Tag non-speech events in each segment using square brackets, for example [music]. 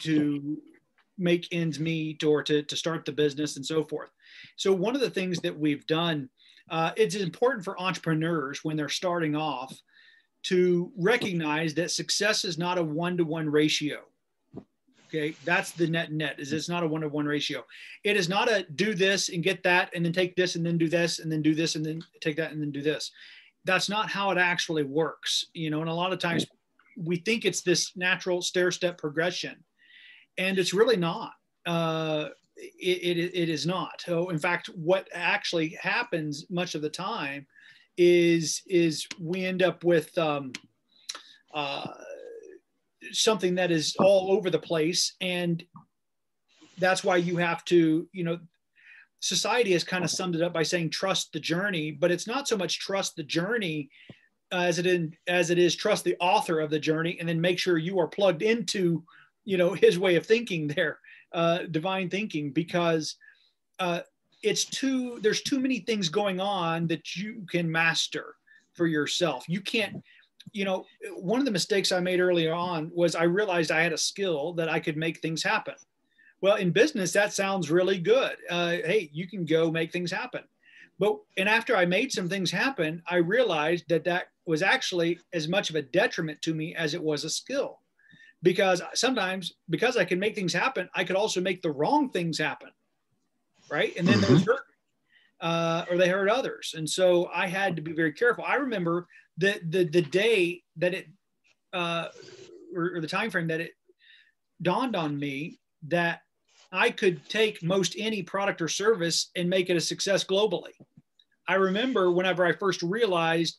to make ends meet or to, to start the business and so forth. So one of the things that we've done, uh, it's important for entrepreneurs when they're starting off to recognize that success is not a one-to-one ratio. Okay, that's the net net is it's not a one-to-one ratio. It is not a do this and get that and then take this and then do this and then do this and then take that and then do this. That's not how it actually works, you know. And a lot of times we think it's this natural stair-step progression, and it's really not. Uh, it, it, it is not. So, in fact, what actually happens much of the time is is we end up with um, uh, something that is all over the place, and that's why you have to, you know, society has kind of summed it up by saying trust the journey, but it's not so much trust the journey as it in as it is trust the author of the journey, and then make sure you are plugged into, you know, his way of thinking there, uh, divine thinking, because. Uh, it's too there's too many things going on that you can master for yourself. You can't you know one of the mistakes i made earlier on was i realized i had a skill that i could make things happen. Well in business that sounds really good. Uh, hey you can go make things happen. But and after i made some things happen i realized that that was actually as much of a detriment to me as it was a skill because sometimes because i can make things happen i could also make the wrong things happen right? And then mm-hmm. those hurt, uh, or they hurt others. And so I had to be very careful. I remember the the the day that it, uh, or, or the time frame that it dawned on me that I could take most any product or service and make it a success globally. I remember whenever I first realized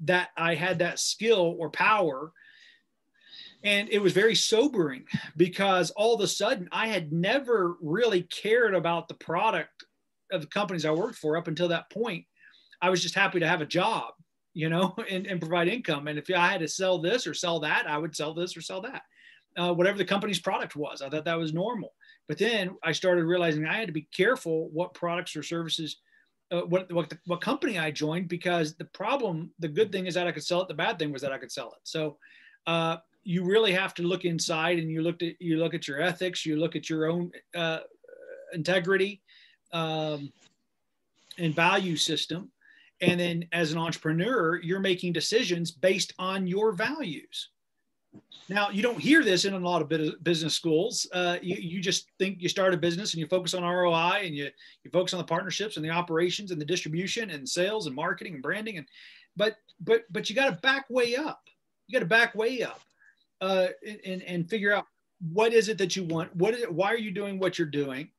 that I had that skill or power and it was very sobering because all of a sudden I had never really cared about the product of the companies I worked for up until that point. I was just happy to have a job, you know, [laughs] and, and provide income. And if I had to sell this or sell that, I would sell this or sell that, uh, whatever the company's product was. I thought that was normal. But then I started realizing I had to be careful what products or services, uh, what what, what company I joined, because the problem, the good thing is that I could sell it. The bad thing was that I could sell it. So uh, you really have to look inside and you look at you look at your ethics you look at your own uh, integrity um, and value system and then as an entrepreneur you're making decisions based on your values now you don't hear this in a lot of business schools. Uh, you, you just think you start a business and you focus on roi and you, you focus on the partnerships and the operations and the distribution and sales and marketing and branding and but but but you got to back way up. You got to back way up uh, and, and figure out what is it that you want? What is it why are you doing what you're doing?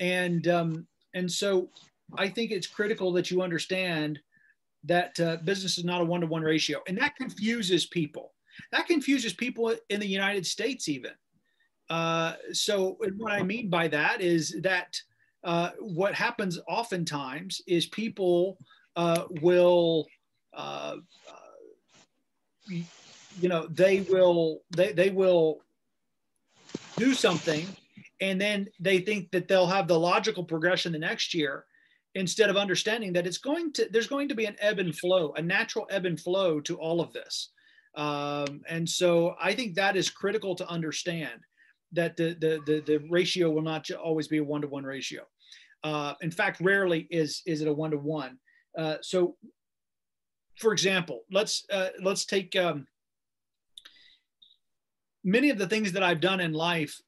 And um, and so i think it's critical that you understand that uh, business is not a one-to-one ratio and that confuses people that confuses people in the united states even. Uh, so what i mean by that is that uh, what happens oftentimes is people uh, will uh, uh, you know they will they, they will do something and then they think that they'll have the logical progression the next year instead of understanding that it's going to there's going to be an ebb and flow a natural ebb and flow to all of this um, and so i think that is critical to understand that the the the, the ratio will not always be a one-to-one ratio uh, in fact rarely is is it a one-to-one uh, so for example let's uh, let's take um, many of the things that I've done in life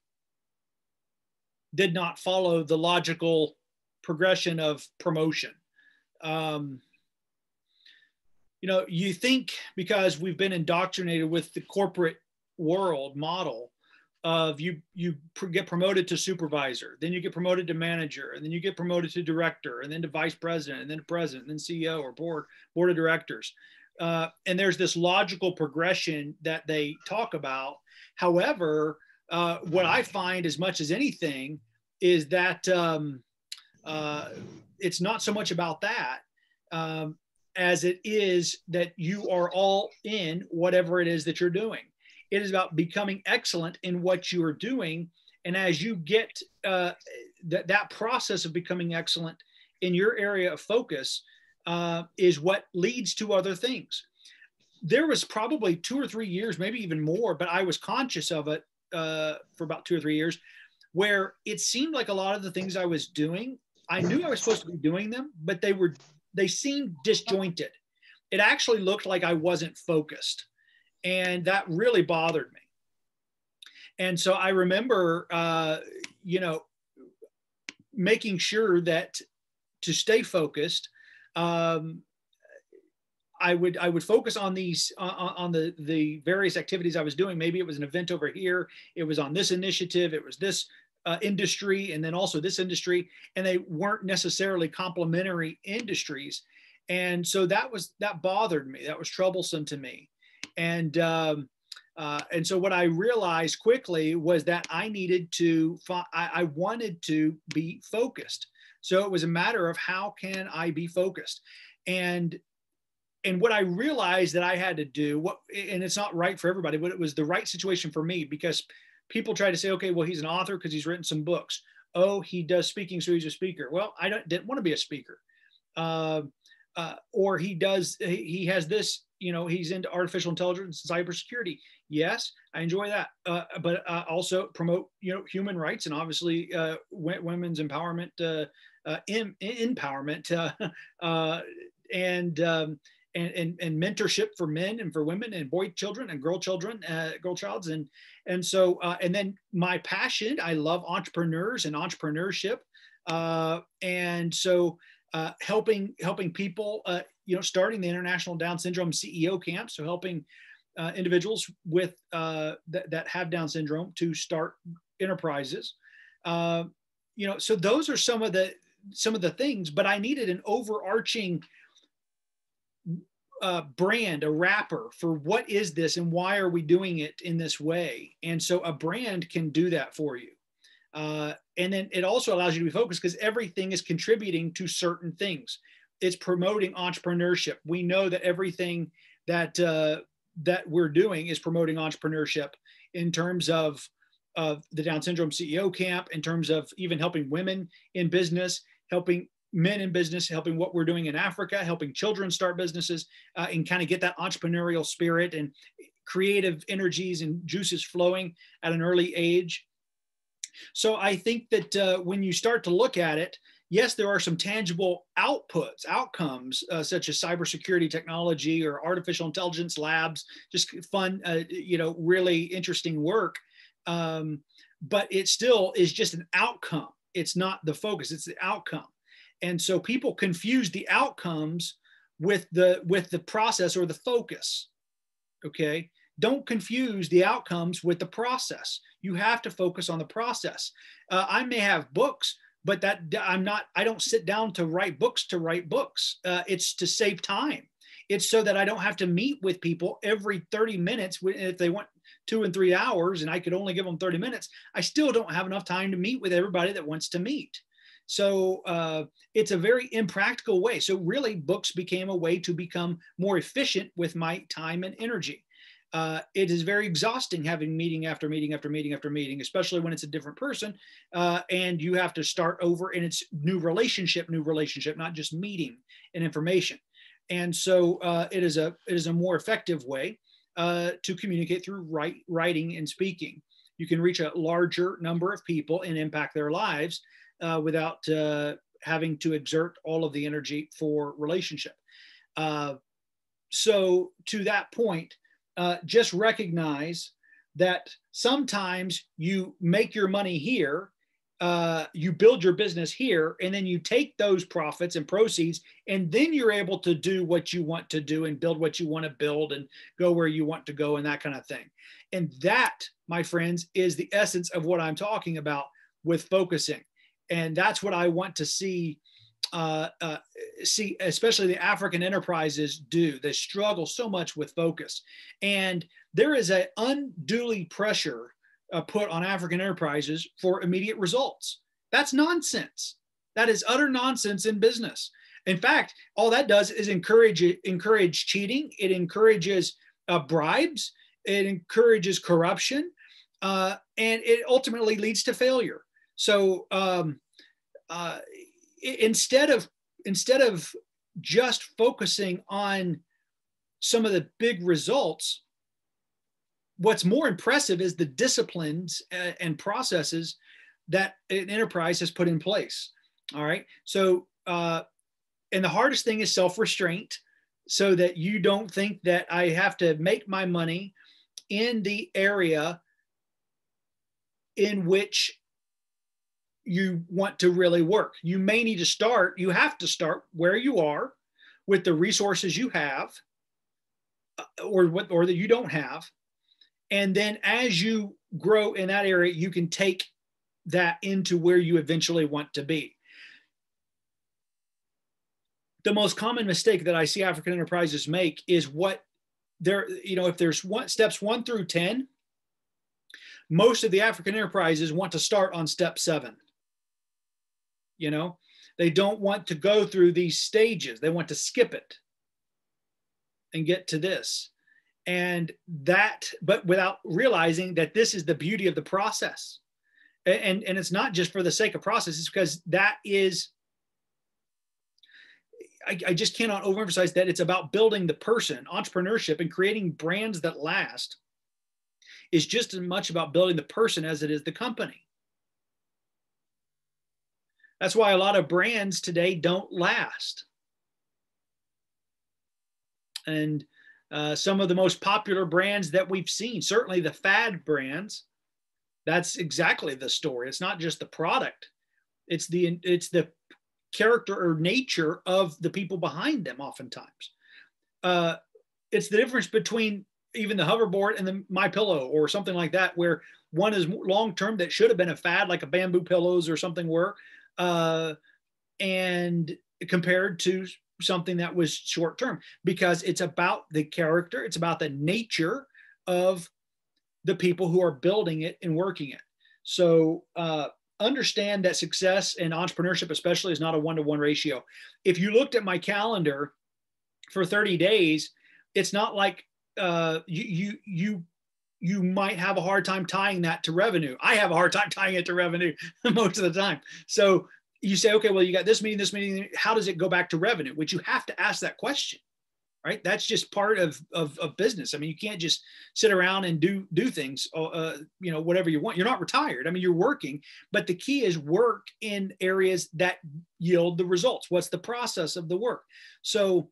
did not follow the logical progression of promotion. Um, you know, you think because we've been indoctrinated with the corporate world model of you you get promoted to supervisor, then you get promoted to manager, and then you get promoted to director, and then to vice president, and then president, and then CEO or board board of directors. Uh, and there's this logical progression that they talk about However, uh, what I find as much as anything is that um, uh, it's not so much about that um, as it is that you are all in whatever it is that you're doing. It is about becoming excellent in what you are doing. And as you get uh, th- that process of becoming excellent in your area of focus, uh, is what leads to other things there was probably two or three years, maybe even more, but I was conscious of it uh, for about two or three years, where it seemed like a lot of the things I was doing, I knew I was supposed to be doing them, but they were they seemed disjointed. It actually looked like I wasn't focused, and that really bothered me. And so I remember, uh, you know, making sure that to stay focused. Um, I would I would focus on these uh, on the the various activities I was doing. Maybe it was an event over here. It was on this initiative. It was this uh, industry, and then also this industry, and they weren't necessarily complementary industries. And so that was that bothered me. That was troublesome to me. And um, uh, and so what I realized quickly was that I needed to. I, I wanted to be focused. So it was a matter of how can I be focused, and and what I realized that I had to do, what and it's not right for everybody, but it was the right situation for me because people try to say, okay, well, he's an author because he's written some books. Oh, he does speaking, so he's a speaker. Well, I don't, didn't want to be a speaker. Uh, uh, or he does, he has this, you know, he's into artificial intelligence and cybersecurity. Yes, I enjoy that. Uh, but uh, also promote, you know, human rights and obviously uh, women's empowerment, uh, in, in empowerment. [laughs] and, um, and, and, and mentorship for men and for women and boy children and girl children, uh, girl childs. And, and so, uh, and then my passion, I love entrepreneurs and entrepreneurship. Uh, and so uh, helping, helping people, uh, you know, starting the International Down Syndrome CEO camp. So helping uh, individuals with that, that have Down syndrome to start enterprises. you know, so those are some of the, some of the things, but I needed an overarching uh, brand, a wrapper for what is this and why are we doing it in this way? And so a brand can do that for you. Uh, and then it also allows you to be focused because everything is contributing to certain things. It's promoting entrepreneurship. We know that everything that uh, that we're doing is promoting entrepreneurship in terms of of the Down syndrome CEO camp, in terms of even helping women in business, helping men in business, helping what we're doing in Africa, helping children start businesses, uh, and kind of get that entrepreneurial spirit and creative energies and juices flowing at an early age. So I think that uh, when you start to look at it, yes, there are some tangible outputs, outcomes, uh, such as cybersecurity technology or artificial intelligence labs, just fun, uh, you know, really interesting work. Um, but it still is just an outcome. It's not the focus, it's the outcome and so people confuse the outcomes with the with the process or the focus okay? Don't confuse the outcomes with the process. You have to focus on the process. Uh, i may have books but that i'm not i don't sit down to write books to write books. Uh, it's to save time. It's so that i don't have to meet with people every 30 minutes if they want two and three hours and i could only give them 30 minutes i still don't have enough time to meet with everybody that wants to meet so uh, it's a very impractical way. So really, books became a way to become more efficient with my time and energy. Uh, it is very exhausting having meeting after meeting after meeting after meeting, especially when it's a different person, uh, and you have to start over, and it's new relationship, new relationship, not just meeting and information. And so uh, it is a it is a more effective way uh, to communicate through write, writing and speaking. You can reach a larger number of people and impact their lives uh, without uh, having to exert all of the energy for relationship. Uh, so, to that point, uh, just recognize that sometimes you make your money here, uh, you build your business here, and then you take those profits and proceeds, and then you're able to do what you want to do and build what you want to build and go where you want to go and that kind of thing. And that, my friends, is the essence of what I'm talking about with focusing and that's what I want to see. Uh, uh, see, especially the African enterprises do. They struggle so much with focus, and there is a unduly pressure uh, put on African enterprises for immediate results. That's nonsense. That is utter nonsense in business. In fact, all that does is encourage encourage cheating. It encourages uh, bribes. It encourages corruption, uh, and it ultimately leads to failure. So um, uh, instead of instead of just focusing on some of the big results, what's more impressive is the disciplines uh, and processes that an enterprise has put in place. All right. So, uh, and the hardest thing is self restraint so that you don't think that I have to make my money in the area in which you want to really work. You may need to start, you have to start where you are with the resources you have uh, or what or that you don't have. And then as you grow in that area, you can take that into where you eventually want to be. The most common mistake that I see African enterprises make is what there, you know, if there's one steps one through 10, most of the African enterprises want to start on step seven. You know, they don't want to go through these stages, they want to skip it and get to this. And that, but without realizing that this is the beauty of the process. And, and it's not just for the sake of process, it's because that is I, I, just cannot overemphasize that it's about building the person, entrepreneurship, and creating brands that last is just as much about building the person as it is the company. That's why a lot of brands today don't last. And uh, some of the most popular brands that we've seen, certainly the fad brands, that's exactly the story. It's not just the product; it's the it's the character or nature of the people behind them. Oftentimes, uh, it's the difference between even the hoverboard and the MyPillow or something like that where one is long term that should have been a fad like a bamboo pillows or something were uh, and compared to something that was short term because it's about the character it's about the nature of the people who are building it and working it. So uh, understand that success and entrepreneurship especially is not a one-to-one ratio. If you looked at my calendar for 30 days it's not like uh, you you you you might have a hard time tying that to revenue. I have a hard time tying it to revenue [laughs] most of the time. So you say, okay, well, you got this meeting, this meeting. How does it go back to revenue? Which you have to ask that question, right? That's just part of of, of business. I mean, you can't just sit around and do do things, uh, uh you know, whatever you want. You're not retired. I mean, you're working, but the key is work in areas that yield the results. What's the process of the work? So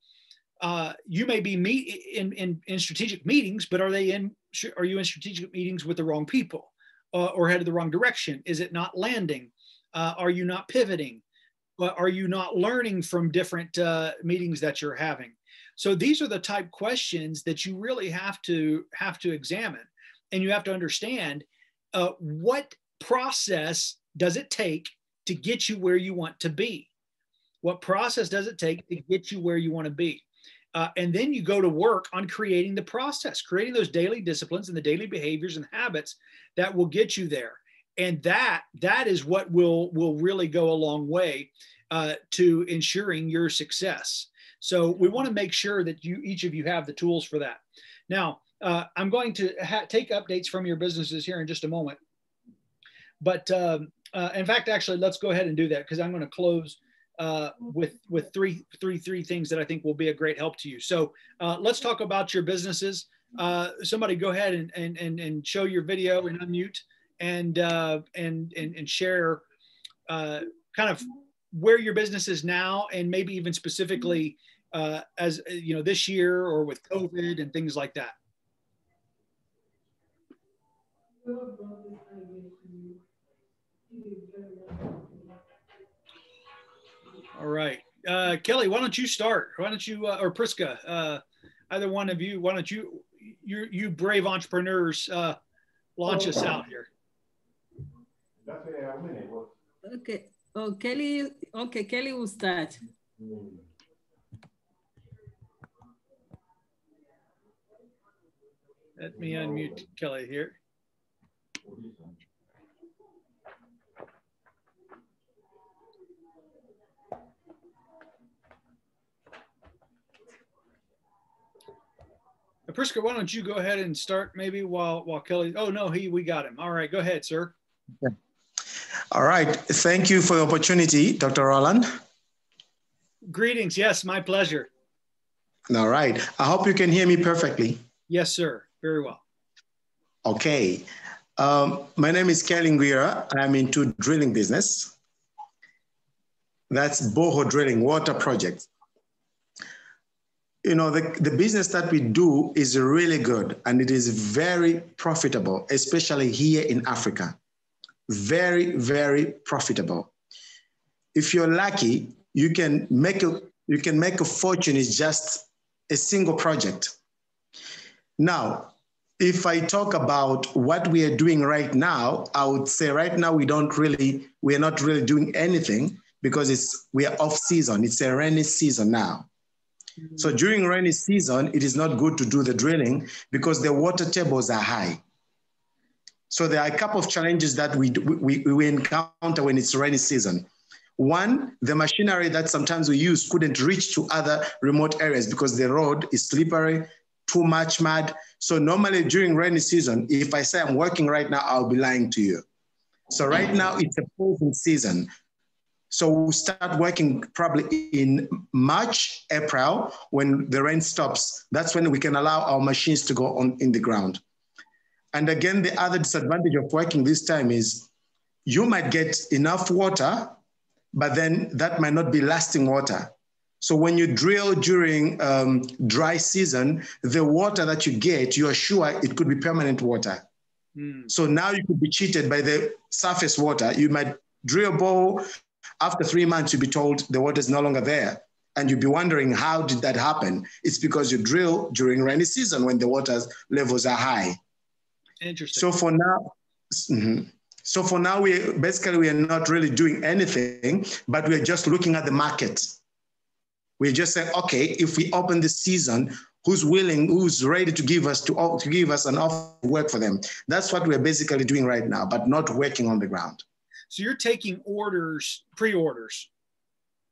uh, you may be meet in, in, in strategic meetings, but are they in, are you in strategic meetings with the wrong people uh, or headed the wrong direction? Is it not landing? Uh, are you not pivoting? But are you not learning from different uh, meetings that you're having? So these are the type questions that you really have to have to examine, and you have to understand uh, what process does it take to get you where you want to be. What process does it take to get you where you want to be? Uh, and then you go to work on creating the process, creating those daily disciplines and the daily behaviors and habits that will get you there. And that that is what will will really go a long way uh, to ensuring your success. So we want to make sure that you each of you have the tools for that. Now uh, I'm going to ha- take updates from your businesses here in just a moment. But um, uh, in fact, actually, let's go ahead and do that because I'm going to close uh, with with three three three things that I think will be a great help to you. So uh, let's talk about your businesses. Uh, somebody go ahead and, and and and show your video and unmute and uh, and, and and share uh, kind of where your business is now and maybe even specifically uh, as you know this year or with COVID and things like that. All right. Uh, Kelly, why don't you start? Why don't you, uh, or Priska, uh, either one of you, why don't you, you, you brave entrepreneurs, uh, launch us out here? Okay. Oh, Kelly, okay, Kelly will start. Let me unmute Kelly here. Priska, why don't you go ahead and start maybe while while Kelly? Oh no, he we got him. All right, go ahead, sir. Okay. All right. Thank you for the opportunity, Dr. Rollan. Greetings. Yes, my pleasure. All right. I hope you can hear me perfectly. Yes, sir. Very well. Okay. Um, my name is Kelly Nguira. I'm into drilling business. That's boho drilling, water projects. You know, the, the business that we do is really good and it is very profitable, especially here in Africa. Very, very profitable. If you're lucky, you can make a you can make a fortune is just a single project. Now, if I talk about what we are doing right now, I would say right now we don't really, we are not really doing anything because it's we are off season. It's a rainy season now. So during rainy season, it is not good to do the drilling because the water tables are high. So there are a couple of challenges that we, we, we encounter when it's rainy season. One, the machinery that sometimes we use couldn't reach to other remote areas because the road is slippery, too much mud. So normally during rainy season, if I say I'm working right now, I'll be lying to you. So right now it's a closing season. So we'll start working probably in March, April, when the rain stops. That's when we can allow our machines to go on in the ground. And again, the other disadvantage of working this time is you might get enough water but then that might not be lasting water. So when you drill during um, dry season, the water that you get, you are sure it could be permanent water. Mm. So now you could be cheated by the surface water. You might drill a bore. After three months, you'll be told the water is no longer there. And you'll be wondering, how did that happen? It's because you drill during rainy season when the water levels are high. Interesting. So for now, mm-hmm. So for now, we basically we are not really doing anything, but we're just looking at the market. We're just saying, okay, if we open the season, who's willing, who's ready to give us to, to give us an offer work for them? That's what we're basically doing right now, but not working on the ground. So you're taking orders, pre-orders.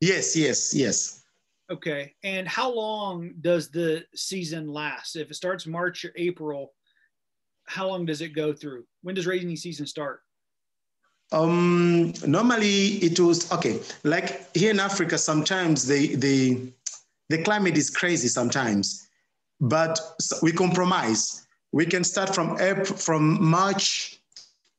Yes, yes, yes. Okay. And how long does the season last? If it starts March or April, how long does it go through? When does raising season start? Um, normally it was okay. Like here in Africa, sometimes the the the climate is crazy sometimes, but we compromise. We can start from April, from March,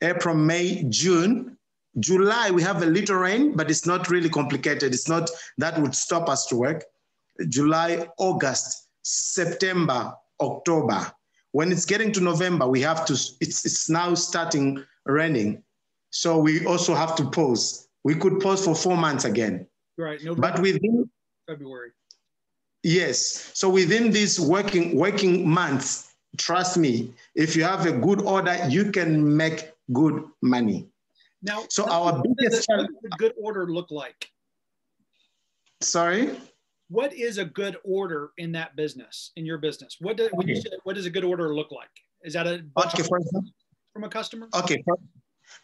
April, May, June, July. We have a little rain, but it's not really complicated. It's not that would stop us to work. July, August, September, October. When it's getting to November, we have to. It's it's now starting raining so we also have to pause. We could pause for four months again. Right. November, but within February. Yes. So within these working working months, trust me, if you have a good order, you can make good money. Now, so our biggest what does a good order look like? Sorry. What is a good order in that business, in your business? What do, okay. say, what does a good order look like? Is that a okay, from a customer? Okay.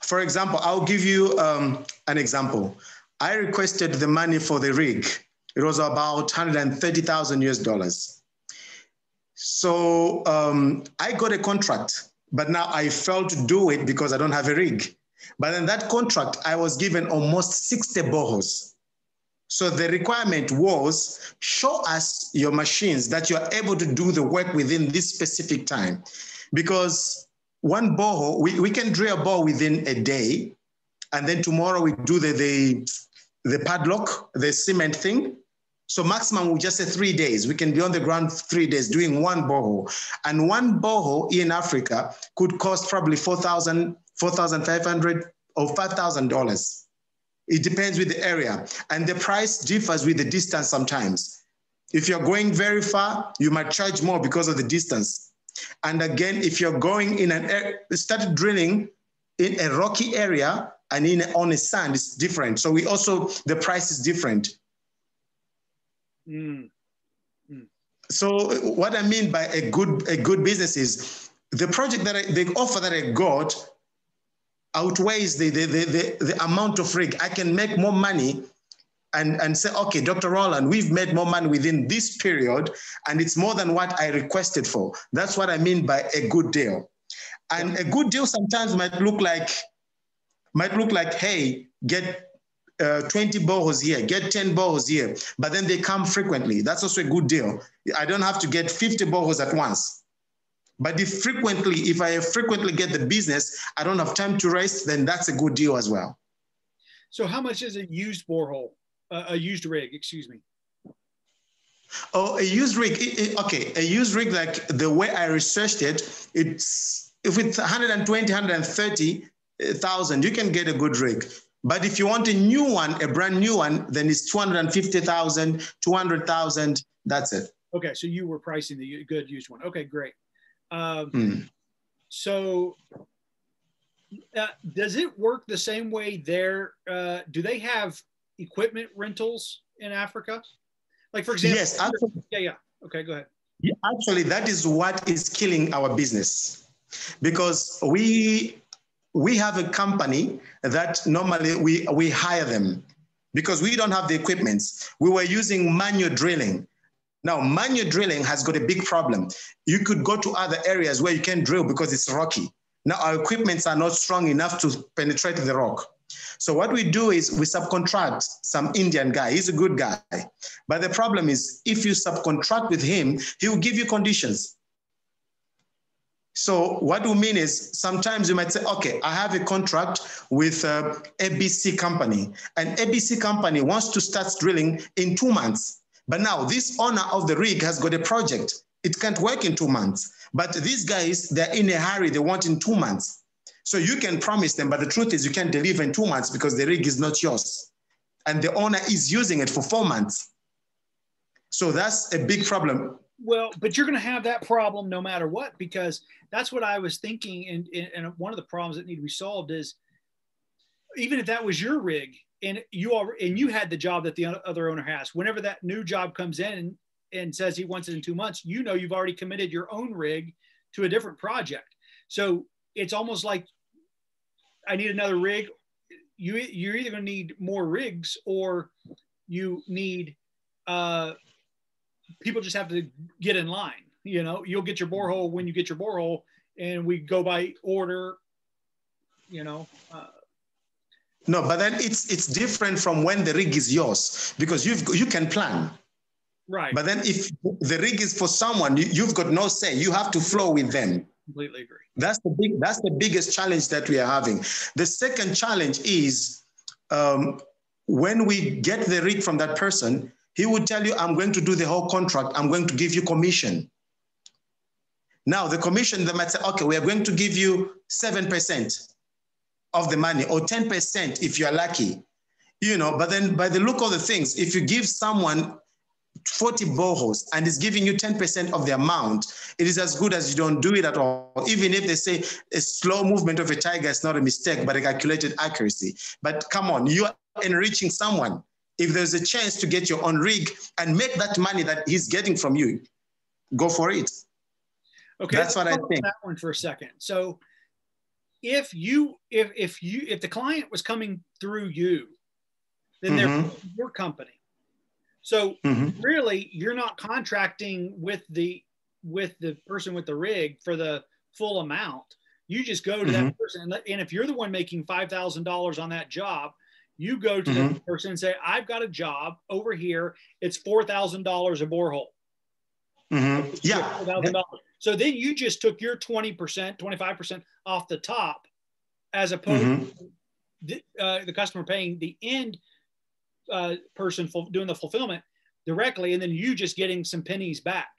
For example, I'll give you um, an example. I requested the money for the rig. It was about 130,000 US dollars. So um, I got a contract, but now I failed to do it because I don't have a rig. But in that contract, I was given almost 60 bohos. So the requirement was show us your machines that you are able to do the work within this specific time. Because one borehole, we, we can drill a bore within a day, and then tomorrow we do the, the, the padlock, the cement thing. So maximum we just say three days. We can be on the ground three days doing one borehole. And one borehole in Africa could cost probably 4,000, 4,500 or $5,000. It depends with the area. And the price differs with the distance sometimes. If you're going very far, you might charge more because of the distance. And again, if you're going in an area, start drilling in a rocky area and in on a sand, it's different. So we also the price is different. Mm. Mm. So what I mean by a good a good business is the project that I, the offer that I got outweighs the, the, the, the, the amount of rig. I can make more money and, and say, okay, Dr. Rollan, we've made more money within this period, and it's more than what I requested for. That's what I mean by a good deal. And a good deal sometimes might look like, might look like, hey, get uh, 20 boreholes here, get 10 boreholes here, but then they come frequently. That's also a good deal. I don't have to get 50 boreholes at once. But if frequently, if I frequently get the business, I don't have time to rest, then that's a good deal as well. So how much is a used borehole, uh, a used rig, excuse me? Oh, a used rig. It, it, okay, a used rig, like the way I researched it, it's if it's 120, 130,000, you can get a good rig. But if you want a new one, a brand new one, then it's 250,000, 200,000. That's it. Okay, so you were pricing the good used one. Okay, great. Um, mm. So, uh, does it work the same way there? Uh, do they have equipment rentals in Africa? Like, for example, yes, actually, yeah, yeah. Okay, go ahead. Actually, that is what is killing our business because we we have a company that normally we, we hire them because we don't have the equipment. We were using manual drilling. Now, manual drilling has got a big problem. You could go to other areas where you can drill because it's rocky. Now, our equipments are not strong enough to penetrate the rock. So what we do is we subcontract some Indian guy. He's a good guy. But the problem is if you subcontract with him, he will give you conditions. So what we mean is sometimes you might say, okay, I have a contract with uh, ABC company, and ABC company wants to start drilling in two months. But now this owner of the rig has got a project. It can't work in two months. But these guys, they're in a hurry. They want in two months. So you can promise them, but the truth is you can't deliver in two months because the rig is not yours. And the owner is using it for four months. So that's a big problem. Well, but you're going to have that problem no matter what, because that's what I was thinking. And, and one of the problems that need to be solved is even if that was your rig and you are, and you had the job that the other owner has, whenever that new job comes in and, says he wants it in two months, you know, you've already committed your own rig to a different project. So it's almost like I need another rig. You, you're either going to need more rigs or you need, uh, people just have to get in line. You know, you'll get your borehole when you get your borehole, and we go by order. You know. Uh, no, but then it's it's different from when the rig is yours because you've you can plan. Right. But then if the rig is for someone, you, you've got no say. You have to flow with them. Completely agree. That's the big. That's the biggest challenge that we are having. The second challenge is um, when we get the rig from that person, he would tell you, I'm going to do the whole contract. I'm going to give you commission. Now, the commission, they might say, okay, we are going to give you 7% of the money or 10% if you're lucky. You know, but then by the look of the things, if you give someone 40 boreholes and is giving you 10% of the amount, it is as good as you don't do it at all. Even if they say a slow movement of a tiger is not a mistake, but a calculated accuracy. But come on, you are enriching someone if there's a chance to get your own rig and make that money that he's getting from you, go for it. Okay, that's what I think. That one for a second. So, if you if if you if the client was coming through you, then mm-hmm. they're your company. So mm-hmm. really, you're not contracting with the with the person with the rig for the full amount. You just go to mm-hmm. that person, and, and if you're the one making five thousand dollars on that job, you go to mm-hmm. the person and say, I've got a job over here. It's $4,000 a borehole. Mm-hmm. Yeah. $4,000. So then you just took your 20%, 25% off the top as opposed mm-hmm. to the, uh, the, customer paying the end uh, person doing the fulfillment directly. And then you just getting some pennies back.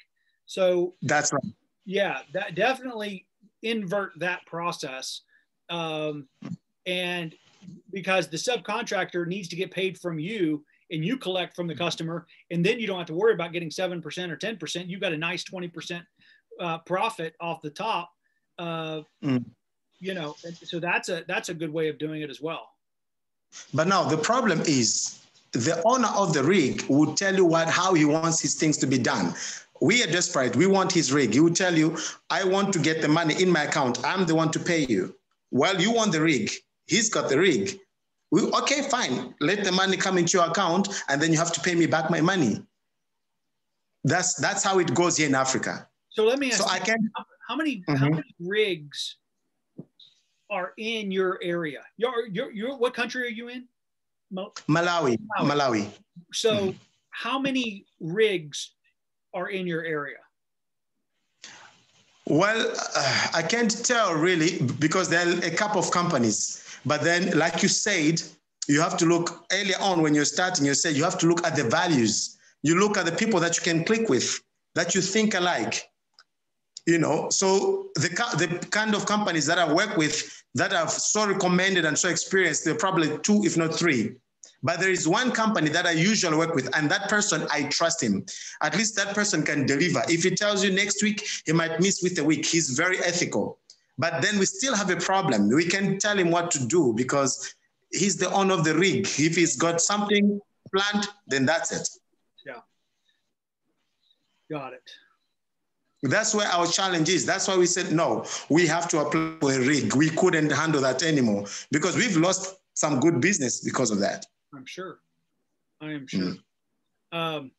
So that's right. Yeah, that definitely invert that process. Um, and because the subcontractor needs to get paid from you and you collect from the customer and then you don't have to worry about getting 7% or 10% you've got a nice 20% uh, profit off the top uh, mm. you know so that's a that's a good way of doing it as well but now the problem is the owner of the rig would tell you what how he wants his things to be done we are desperate we want his rig he would tell you i want to get the money in my account i'm the one to pay you well you want the rig He's got the rig. We, okay, fine. Let the money come into your account, and then you have to pay me back my money. That's that's how it goes here in Africa. So let me ask. So you, I can. How, how many mm-hmm. how many rigs are in your area? You're, you're, you're what country are you in? Malawi. Malawi. Malawi. So, mm-hmm. how many rigs are in your area? Well, uh, I can't tell really because there are a couple of companies. But then, like you said, you have to look earlier on when you're starting. You said you have to look at the values. You look at the people that you can click with, that you think alike. You know, so the the kind of companies that I work with that are so recommended and so experienced, they're probably two, if not three. But there is one company that I usually work with, and that person, I trust him. At least that person can deliver. If he tells you next week, he might miss with a week. He's very ethical. But then we still have a problem. We can tell him what to do because he's the owner of the rig. If he's got something planned, then that's it. Yeah. Got it. That's where our challenge is. That's why we said, no, we have to apply for a rig. We couldn't handle that anymore because we've lost some good business because of that. I'm sure. I am sure. Mm. Um,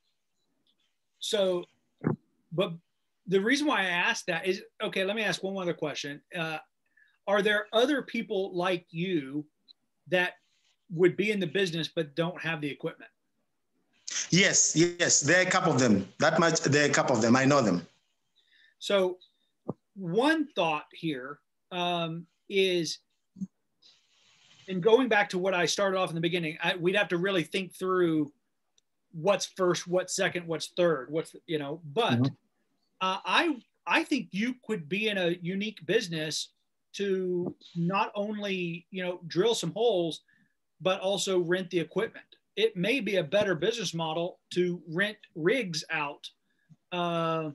so, but the reason why I asked that is okay. Let me ask one other question. Uh, are there other people like you that would be in the business but don't have the equipment? Yes, yes, there are a couple of them. That much, there are a couple of them. I know them. So, one thought here um, is and going back to what I started off in the beginning, I, we'd have to really think through what's first, what's second, what's third, what's you know. But mm-hmm. uh, I I think you could be in a unique business to not only you know drill some holes, but also rent the equipment. It may be a better business model to rent rigs out, uh,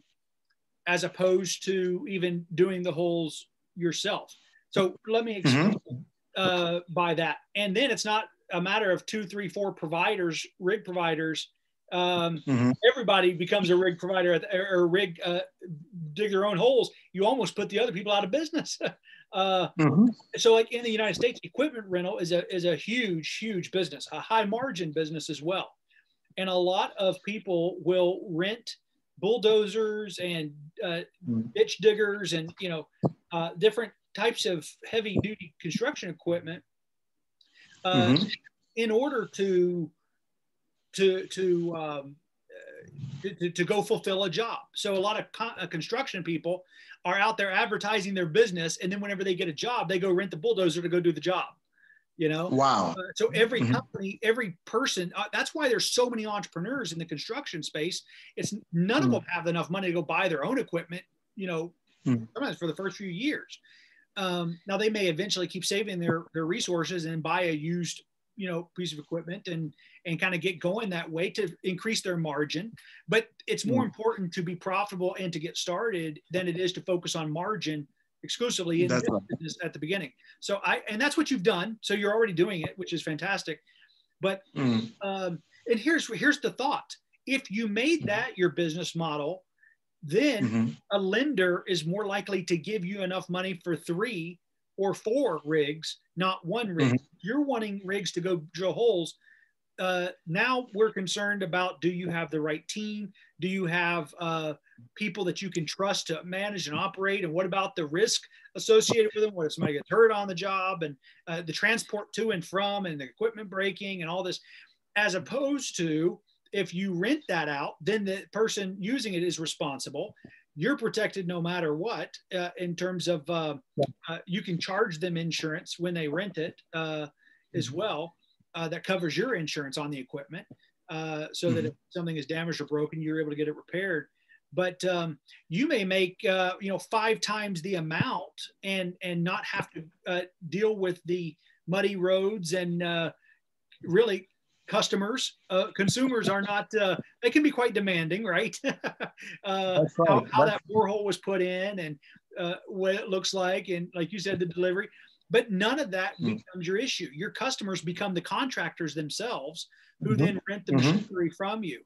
as opposed to even doing the holes yourself. So let me explain. Mm-hmm uh, by that. And then it's not a matter of two, three, four providers, rig providers. Um, mm-hmm. Everybody becomes a rig provider at the, or rig uh, dig their own holes. You almost put the other people out of business. [laughs] uh, mm-hmm. So, like in the United States, equipment rental is a is a huge, huge business, a high margin business as well. And a lot of people will rent bulldozers and uh, mm-hmm. ditch diggers and you know uh, different types of heavy duty construction equipment uh, mm-hmm. in order to to to, um, to, to go fulfill a job. So a lot of con- uh, construction people are out there advertising their business, and then whenever they get a job, they go rent the bulldozer to go do the job. You know. Wow. Uh, so every mm-hmm. company, every person. Uh, that's why there's so many entrepreneurs in the construction space. It's none mm-hmm. of them have enough money to go buy their own equipment. You know, mm-hmm. sometimes for the first few years. Um, now they may eventually keep saving their their resources and buy a used you know piece of equipment and and kind of get going that way to increase their margin but it's more mm. important to be profitable and to get started than it is to focus on margin exclusively in right. business at the beginning so i and that's what you've done so you're already doing it which is fantastic but mm. um, and here's here's the thought if you made mm-hmm. that your business model then mm-hmm. a lender is more likely to give you enough money for three or four rigs, not one rig. Mm-hmm. You're wanting rigs to go drill holes. Uh, now we're concerned about do you have the right team? Do you have uh, people that you can trust to manage and operate? And what about the risk associated with them? What if somebody gets hurt on the job and uh, the transport to and from and the equipment breaking and all this, as opposed to if you rent that out, then the person using it is responsible. You're protected no matter what uh, in terms of uh, uh, you can charge them insurance when they rent it uh, as mm-hmm. well. Uh, that covers your insurance on the equipment, uh, so mm-hmm. that if something is damaged or broken, you're able to get it repaired. But um, you may make you know five times the amount and and not have to deal with the muddy roads and really customers, uh, consumers are not, uh, they can be quite demanding, right? [laughs] uh, right. How, how that borehole was put in and uh, what it looks like. And like you said, the delivery, but none of that mm. becomes your issue. Your customers become the contractors themselves who mm-hmm. then rent the mm-hmm. machinery from you.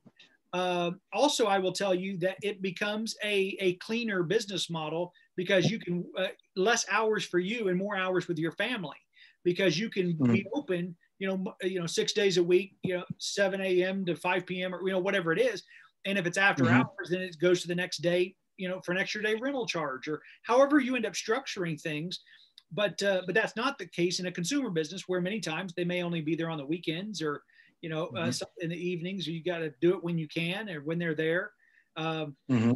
Uh, also, I will tell you that it becomes a, a cleaner business model because you can uh, less hours for you and more hours with your family because you can mm-hmm. be open you know, you know, six days a week, you know, 7 a.m. to 5 p.m. or, you know, whatever it is. And if it's after mm-hmm. hours, then it goes to the next day, you know, for an extra day rental charge or however you end up structuring things. But, uh, but that's not the case in a consumer business where many times they may only be there on the weekends or, you know, uh, mm-hmm. uh, in the evenings, you got to do it when you can or when they're there. Um, mm-hmm.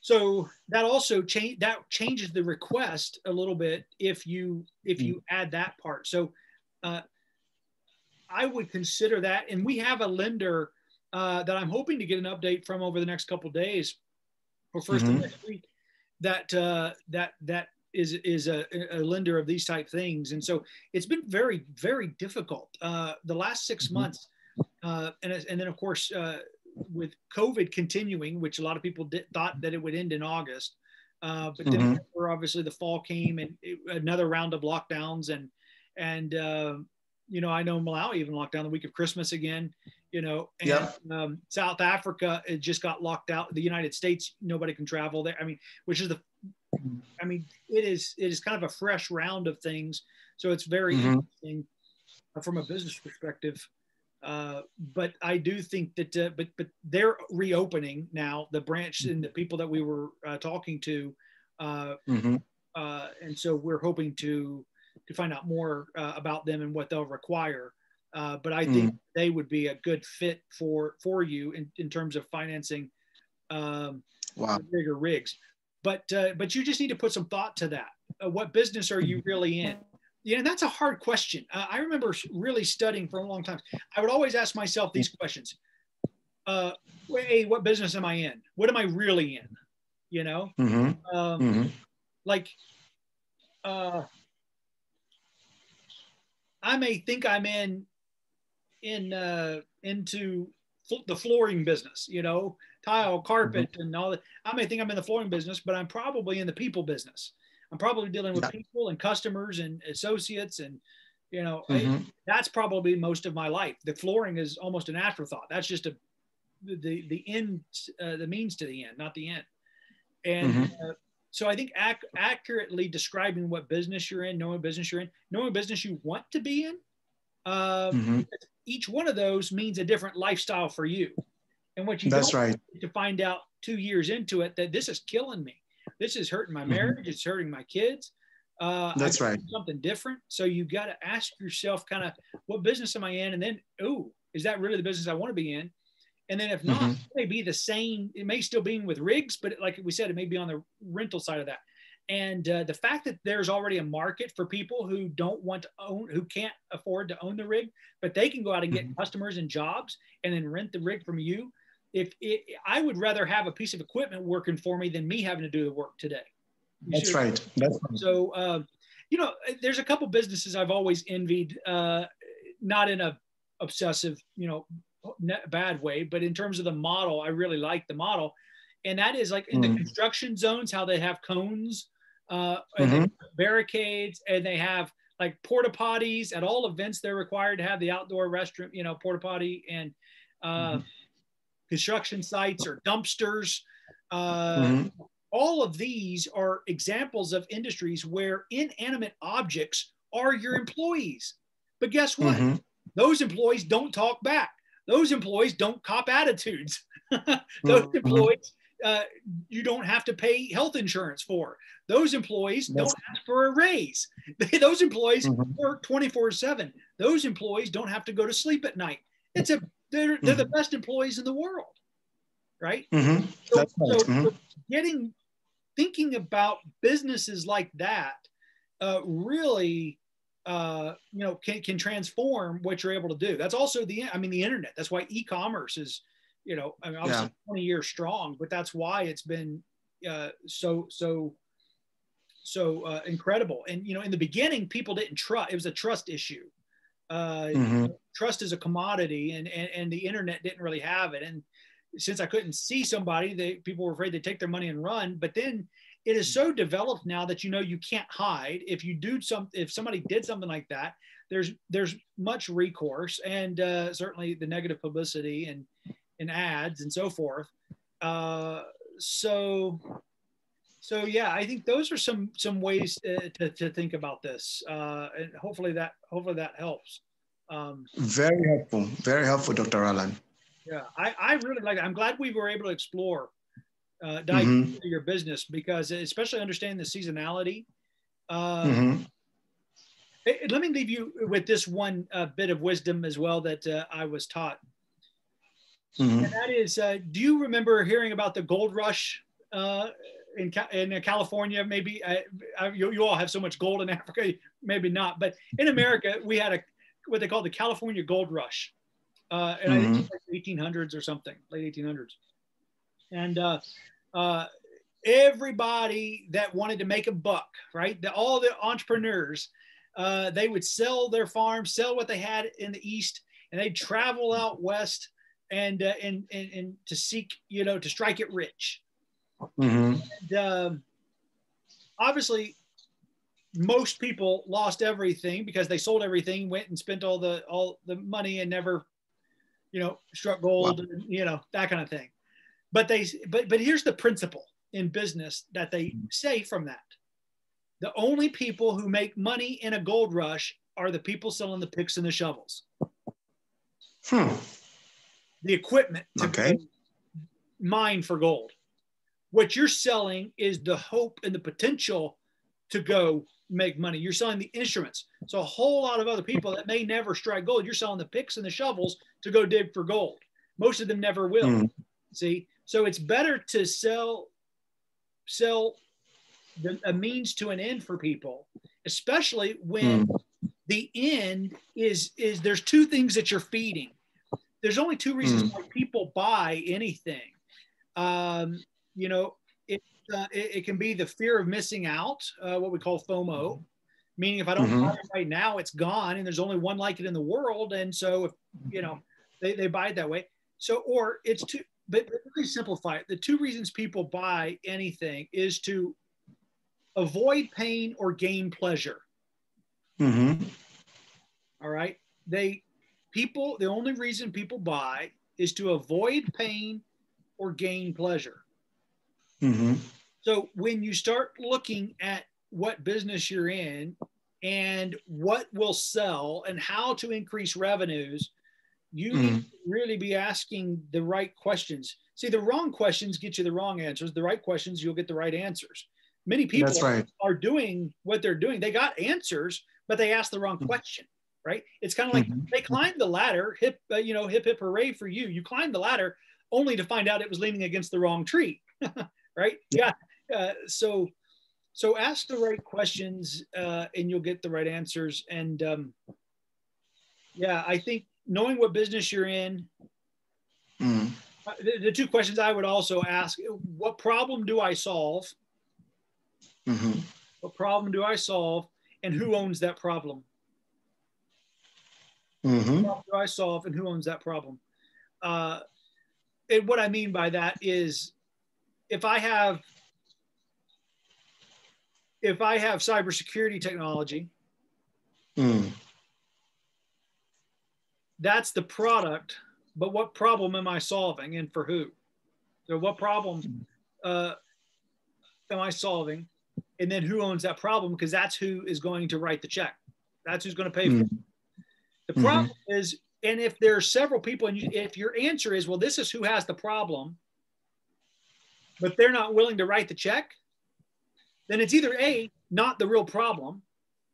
so that also change that changes the request a little bit if you if you add that part. So uh, I would consider that, and we have a lender uh, that I'm hoping to get an update from over the next couple days, or 1st Mhm. of next week. That uh, that that is is a, a lender of these type things, and so it's been very very difficult uh, the last 6 Mhm. months, uh, and and then of course uh, with COVID continuing, which a lot of people did, thought that it would end in August, uh, but then Mhm. where obviously the fall came and it, another round of lockdowns and and uh, you know I know Malawi even locked down the week of Christmas again. You know, and Yep. um, South Africa it just got locked out. The United States nobody can travel there. I mean, which is the I mean it is it is kind of a fresh round of things. So it's very Mhm. interesting from a business perspective. Uh, but I do think that, uh, but but they're reopening now. The branch and the people that we were uh, talking to, uh, Mhm. uh, and so we're hoping to to find out more uh, about them and what they'll require. Uh, but I think they would be a good fit for for you in, in terms of financing um, Wow. bigger rigs. But uh, but you just need to put some thought to that. Uh, what business are you really in? Yeah, and that's a hard question. Uh, I remember really studying for a long time. I would always ask myself these questions: uh, A, what business am I in? What am I really in? You know, Mhm. um, Mhm. like uh, I may think I'm in in uh, into fl- the flooring business, you know, tile, carpet, and all that. I may think I'm in the flooring business, but I'm probably in the people business. I'm probably dealing with people and customers and associates, and you know, Mhm. that's probably most of my life. The flooring is almost an afterthought. That's just a the the end, uh, the means to the end, not the end. And Mhm. uh, so I think ac- accurately describing what business you're in, knowing what business you're in, knowing what business you want to be in, um, Mhm. each one of those means a different lifestyle for you. And what you That's right. to find out two years into it that this is killing me. This is hurting my Mhm. marriage. It's hurting my kids. Uh, I right. Something different. So you got to ask yourself, kind of, what business am I in? And then, oh, is that really the business I want to be in? And then if not, Mhm. it may be the same. It may still be with rigs, but like we said, it may be on the rental side of that. And uh, the fact that there's already a market for people who don't want to own, who can't afford to own the rig, but they can go out and get Mhm. customers and jobs and then rent the rig from you. If it, I would rather have a piece of equipment working for me than me having to do the work today. That's right. That's right. so, uh, you know, there's a couple businesses I've always envied, uh, not in a obsessive, you know, bad way, but in terms of the model, I really like the model. And that is like in the Mm. construction zones, how they have cones, uh, and have barricades, and they have like porta potties at all events. They're required to have the outdoor restroom, you know, porta potty and uh, construction sites or dumpsters. Uh, Mhm. all of these are examples of industries where inanimate objects are your employees. But guess what? Mhm. Those employees don't talk back. Those employees don't cop attitudes. [laughs] Those Mhm. employees uh, you don't have to pay health insurance for. Those employees don't ask for a raise. [laughs] Those employees Mhm. work 24 7. Those employees don't have to go to sleep at night. It's a they're, they're the best employees in the world, right? Mhm. So, right. so- Mhm. getting thinking about businesses like that uh, really uh, you know can, can transform what you're able to do that's also the i mean the internet that's why e-commerce is you know i mean obviously Yeah. 20 years strong but that's why it's been uh, so so so uh, incredible and you know in the beginning people didn't trust it was a trust issue uh, Mhm. trust is a commodity and, and and the internet didn't really have it. And since i couldn't see somebody they people were afraid they'd take their money and run. But then it is so developed now that you know you can't hide. If you do some if somebody did something like that there's there's much recourse and uh, certainly the negative publicity and and ads and so forth. Uh, so so yeah i think those are some some ways uh, to, to think about this uh, and hopefully that hopefully that helps um, Very helpful. Very helpful, Dr. Rollan. yeah, I, I really like it. I'm glad we were able to explore, uh, dive Mhm. into your business because especially understanding the seasonality. Uh, Mhm. eh, eh, let me leave you with this one uh, bit of wisdom as well that uh, I was taught. Mhm. And that is, uh, do you remember hearing about the gold rush uh, in, in California, maybe uh, you, you all have so much gold in [laughs] Africa, maybe not, but in America, we had a what they call the California Gold Rush, uh, and mm-hmm. I think 1800s or something, late 1800s, and uh, uh, everybody that wanted to make a buck, right? The, all the entrepreneurs, uh, they would sell their farms, sell what they had in the east, and they'd travel out west and uh, and, and and to seek, you know, to strike it rich. Mm-hmm. And, um, obviously, most people lost everything because they sold everything, went and spent all the all the money, and never, you know, struck gold, wow. and, you know, that kind of thing. But they, but but here's the principle in business that they mm-hmm. say from that: the only people who make money in a gold rush are the people selling the picks and the shovels. Hmm. The equipment to okay. mine for gold. What you're selling is the hope and the potential to go make money. You're selling the instruments. So a whole lot of other people that may never strike gold, you're selling the picks and the shovels to go dig for gold. Most of them never will. Mm. See, so it's better to sell sell the, a means to an end for people, especially when mm. the end is is there's two things that you're feeding. There's only two reasons mm. why people buy anything. Um, you know, it, uh, it, it, can be the fear of missing out, uh, what we call FOMO, meaning if I don't mm-hmm. buy it right now, it's gone, and there's only one like it in the world, and so if you know they, they buy it that way. So, or it's two, but really simplify it. The two reasons people buy anything is to avoid pain or gain pleasure. Mm-hmm. All right, they people the only reason people buy is to avoid pain or gain pleasure. Mm-hmm. So when you start looking at what business you're in and what will sell and how to increase revenues, you mm-hmm. need to really be asking the right questions. See, the wrong questions get you the wrong answers. The right questions, you'll get the right answers. Many people right. are doing what they're doing. They got answers, but they asked the wrong mm-hmm. question. Right? It's kind of like mm-hmm. they climbed the ladder. Hip, uh, you know, hip hip hooray for you. You climbed the ladder only to find out it was leaning against the wrong tree. [laughs] right? Yeah. Uh, so, so ask the right questions, uh, and you'll get the right answers. And um, yeah, I think knowing what business you're in. Mm. The, the, two questions I would also ask: What problem do I solve? Mm-hmm. What problem do I solve, and who owns that problem? Mm-hmm. What do I solve, and who owns that problem? Uh, and what I mean by that is if I have if I have cybersecurity technology, mm. that's the product. But what problem am I solving, and for who? So, what problem uh, am I solving, and then who owns that problem? Because that's who is going to write the check. That's who's going to pay mm. for it. The problem mm-hmm. is, and if there are several people, and you, if your answer is, well, this is who has the problem, but they're not willing to write the check, then it's either A, not the real problem,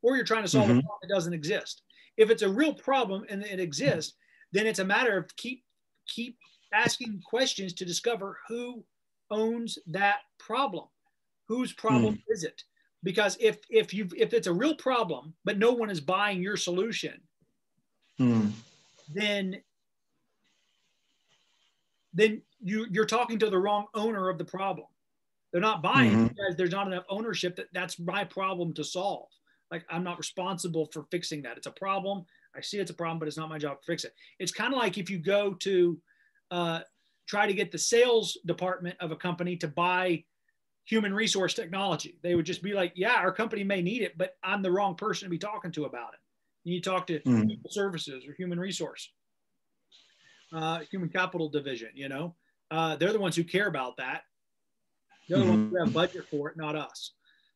or you're trying to solve mm-hmm. a problem that doesn't exist. If it's a real problem and it exists, then it's a matter of keep keep asking questions to discover who owns that problem. Whose problem mm. is it? Because if if you if it's a real problem, but no one is buying your solution, mm. then then you you're talking to the wrong owner of the problem. They're not buying mm-hmm. because there's not enough ownership that that's my problem to solve. Like I'm not responsible for fixing that. It's a problem. I see it's a problem, but it's not my job to fix it. It's kind of like if you go to uh, try to get the sales department of a company to buy human resource technology. They would just be like, yeah, our company may need it, but I'm the wrong person to be talking to about it. You talk to mm. services or human resource, uh, human capital division, you know, uh, they're the ones who care about that. They're the mm-hmm. ones who have budget for it, not us.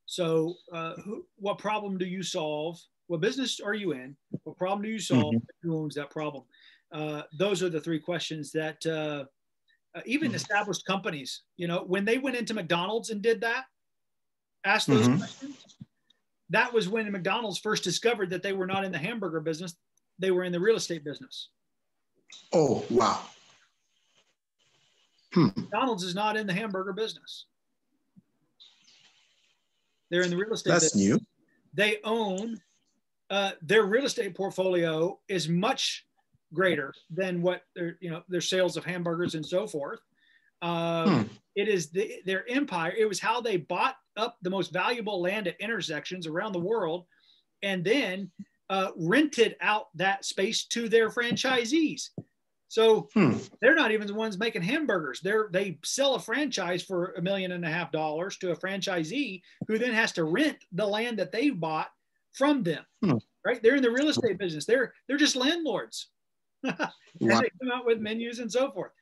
So, uh, who, what problem do you solve? What business are you in? What problem do you solve? Mm-hmm. Who owns that problem? Uh, those are the three questions that uh, uh, even mm-hmm. established companies, you know, when they went into McDonald's and did that, asked those mm-hmm. questions. That was when McDonald's first discovered that they were not in the hamburger business; they were in the real estate business. Oh wow! Hmm. McDonald's is not in the hamburger business. They're in the real estate. That's business. new. They own uh, their real estate portfolio is much greater than what their you know their sales of hamburgers and so forth. Um, Hmm. It is the, their empire. It was how they bought up the most valuable land at intersections around the world, and then uh, rented out that space to their franchisees. So Hmm. they're not even the ones making hamburgers. They're they sell a franchise for a million and a half dollars to a franchisee who then has to rent the land that they bought from them. Hmm. Right? They're in the real estate business. They're they're just landlords. [laughs] and Wow. they come out with menus and so forth.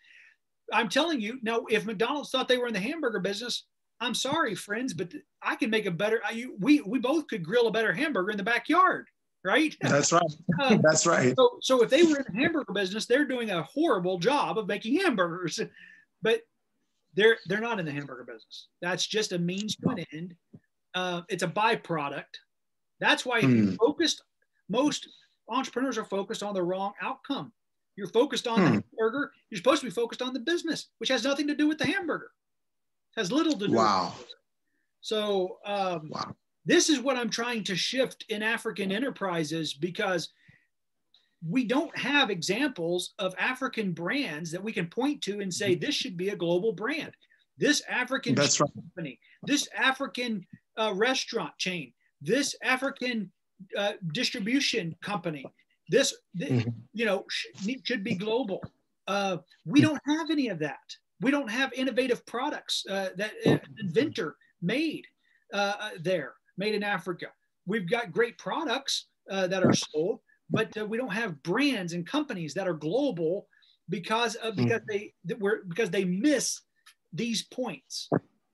I'm telling you, now if McDonald's thought they were in the hamburger business, I'm sorry, friends, but I can make a better. I, you, we we both could grill a better hamburger in the backyard, right? That's right. [laughs] Uh, That's right. so, so if they were in the hamburger business, they're doing a horrible job of making hamburgers, but they're they're not in the hamburger business. That's just a means to an end. Uh, it's a byproduct. That's why Hmm. focused, most entrepreneurs are focused on the wrong outcome. You're focused on Hmm. the hamburger. You're supposed to be focused on the business, which has nothing to do with the hamburger. has little to do. with Wow. so um, Wow. This is what I'm trying to shift in African enterprises because we don't have examples of African brands that we can point to and say this should be a global brand. This African That's right. company, this African uh, restaurant chain, this African uh, distribution company, this, thi- Mhm. you know, sh- should be global. Uh, we don't have any of that. We don't have innovative products uh, that uh, inventor made uh, there, made in Africa. We've got great products uh, that are sold, but uh, we don't have brands and companies that are global because of, because they that we're because they miss these points.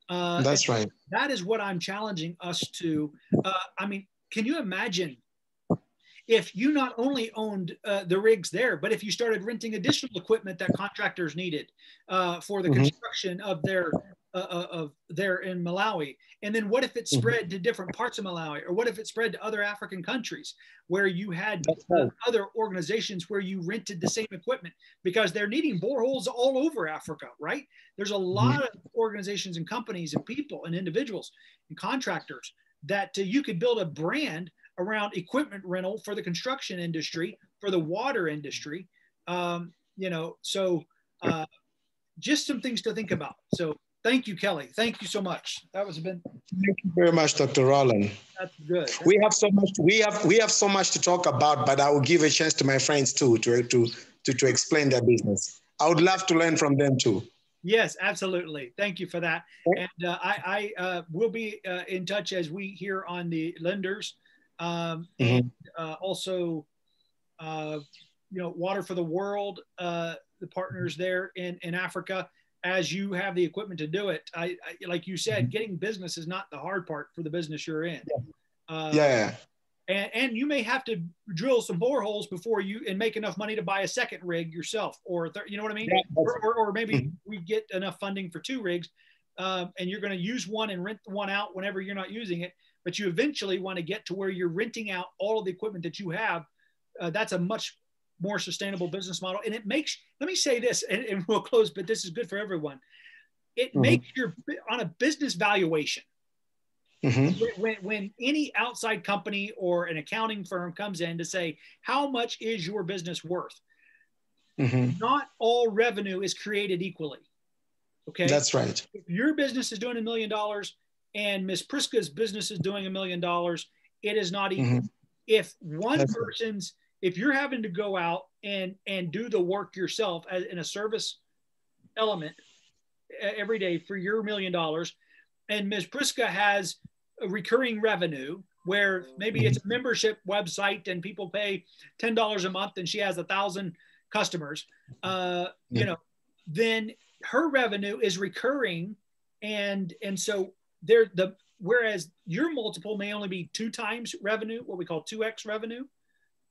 Uh, That's right. that is what I'm challenging us to. Uh, I mean, can you imagine if you not only owned uh, the rigs there, but if you started renting additional equipment that contractors needed uh, for the Mhm. construction of their uh, uh, of there in Malawi, and then what if it Mhm. spread to different parts of Malawi, or what if it spread to other African countries where you had other organizations where you rented the same equipment because they're needing boreholes all over Africa, right? There's a lot of organizations and companies and people and individuals and contractors that uh, you could build a brand around equipment rental for the construction industry, for the water industry. Um, you know, so uh, just some things to think about. So thank you, Kelly. Thank you so much. That was been Thank you very much, Dr. Rollan. that's good. We have so much. We have we have so much to talk about, but I will give a chance to my friends too to to to, to explain their business. I would love to learn from them too. Yes, absolutely. Thank you for that. And uh, I, I uh, will be uh, in touch as we hear on the lenders um, Mhm. and uh, also, uh, you know, Water for the World, uh, the partners there in, in Africa. As you have the equipment to do it, I, I like you said, getting business is not the hard part for the business you're in. Uh, Yeah. and, and you may have to drill some boreholes before you and make enough money to buy a second rig yourself or a you know what I mean? Yeah, or, or, or maybe Mhm. we get enough funding for two rigs um, and you're going to use one and rent the one out whenever you're not using it but you eventually want to get to where you're renting out all of the equipment that you have uh, that's a much more sustainable business model and it makes let me say this and, and we'll close but this is good for everyone it Mhm. makes your on a business valuation Mhm. when, when, any outside company or an accounting firm comes in to say how much is your business worth Mhm. not all revenue is created equally okay That's right. if your business is doing a million dollars and Miss Priska's business is doing a million dollars, it is not equal. Mhm. If one That's person's, if you're having to go out and and do the work yourself as, in a service element every day for your million dollars, and Ms. Priska has a recurring revenue where maybe it's a membership website and people pay ten dollars a month and she has a thousand customers, uh, you know, then her revenue is recurring, and and so there the whereas your multiple may only be two times revenue, what we call two x revenue,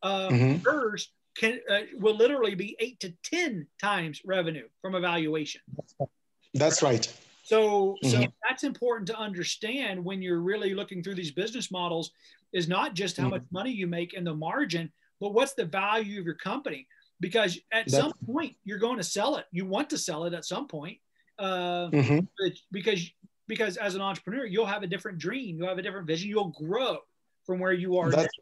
uh, Mhm. hers can uh, will literally be eight to ten times revenue from evaluation. That's right. So, so Mhm. that's important to understand when you're really looking through these business models is not just how Mhm. much money you make and the margin, but what's the value of your company? Because at That's- some point you're going to sell it. You want to sell it at some point, uh, Mhm. because because as an entrepreneur, you'll have a different dream, you'll have a different vision, you'll grow from where you are. That's,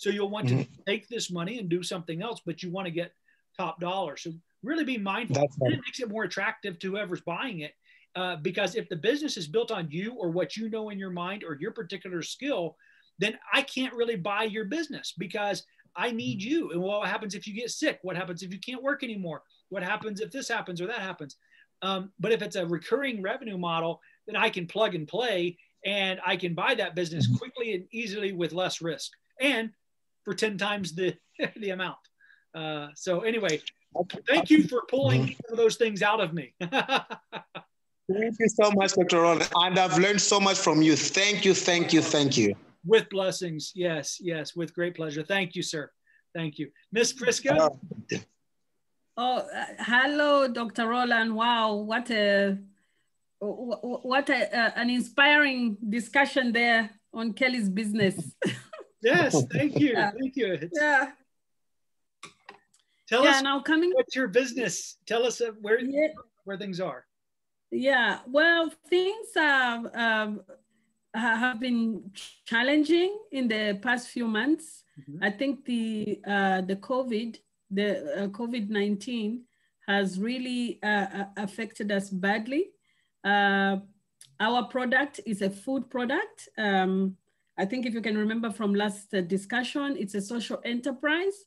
so you'll want mm-hmm. to take this money and do something else, but you want to get top dollar. So really be mindful. That's right. It makes it more attractive to whoever's buying it. Uh, because if the business is built on you or what you know in your mind or your particular skill, then I can't really buy your business because I need mm-hmm. you. And what happens if you get sick? What happens if you can't work anymore? What happens if this happens or that happens? Um, but if it's a recurring revenue model, then I can plug and play and I can buy that business mm-hmm. quickly and easily with less risk and for 10 times the, [laughs] the amount. Uh, so anyway, thank you for pulling mm-hmm. some of those things out of me. [laughs] thank you so much, Dr. Rollan. And I've learned so much from you. Thank you, thank you, thank you. With blessings. Yes, yes, with great pleasure. Thank you, sir. Thank you. Miss Prisca? Oh, uh, hello, Dr. Rollan. Wow, what a what a, uh, an inspiring discussion there on Kelly's business. [laughs] yes, [laughs] thank you, yeah. thank you. It's, yeah. Tell yeah, us now coming. What's your business? Tell us uh, where yeah. where things are. Yeah, well, things have um, have been challenging in the past few months. Mm-hmm. I think the uh, the COVID the uh, COVID nineteen has really uh, uh, affected us badly. Uh, our product is a food product. Um, I think if you can remember from last uh, discussion, it's a social enterprise.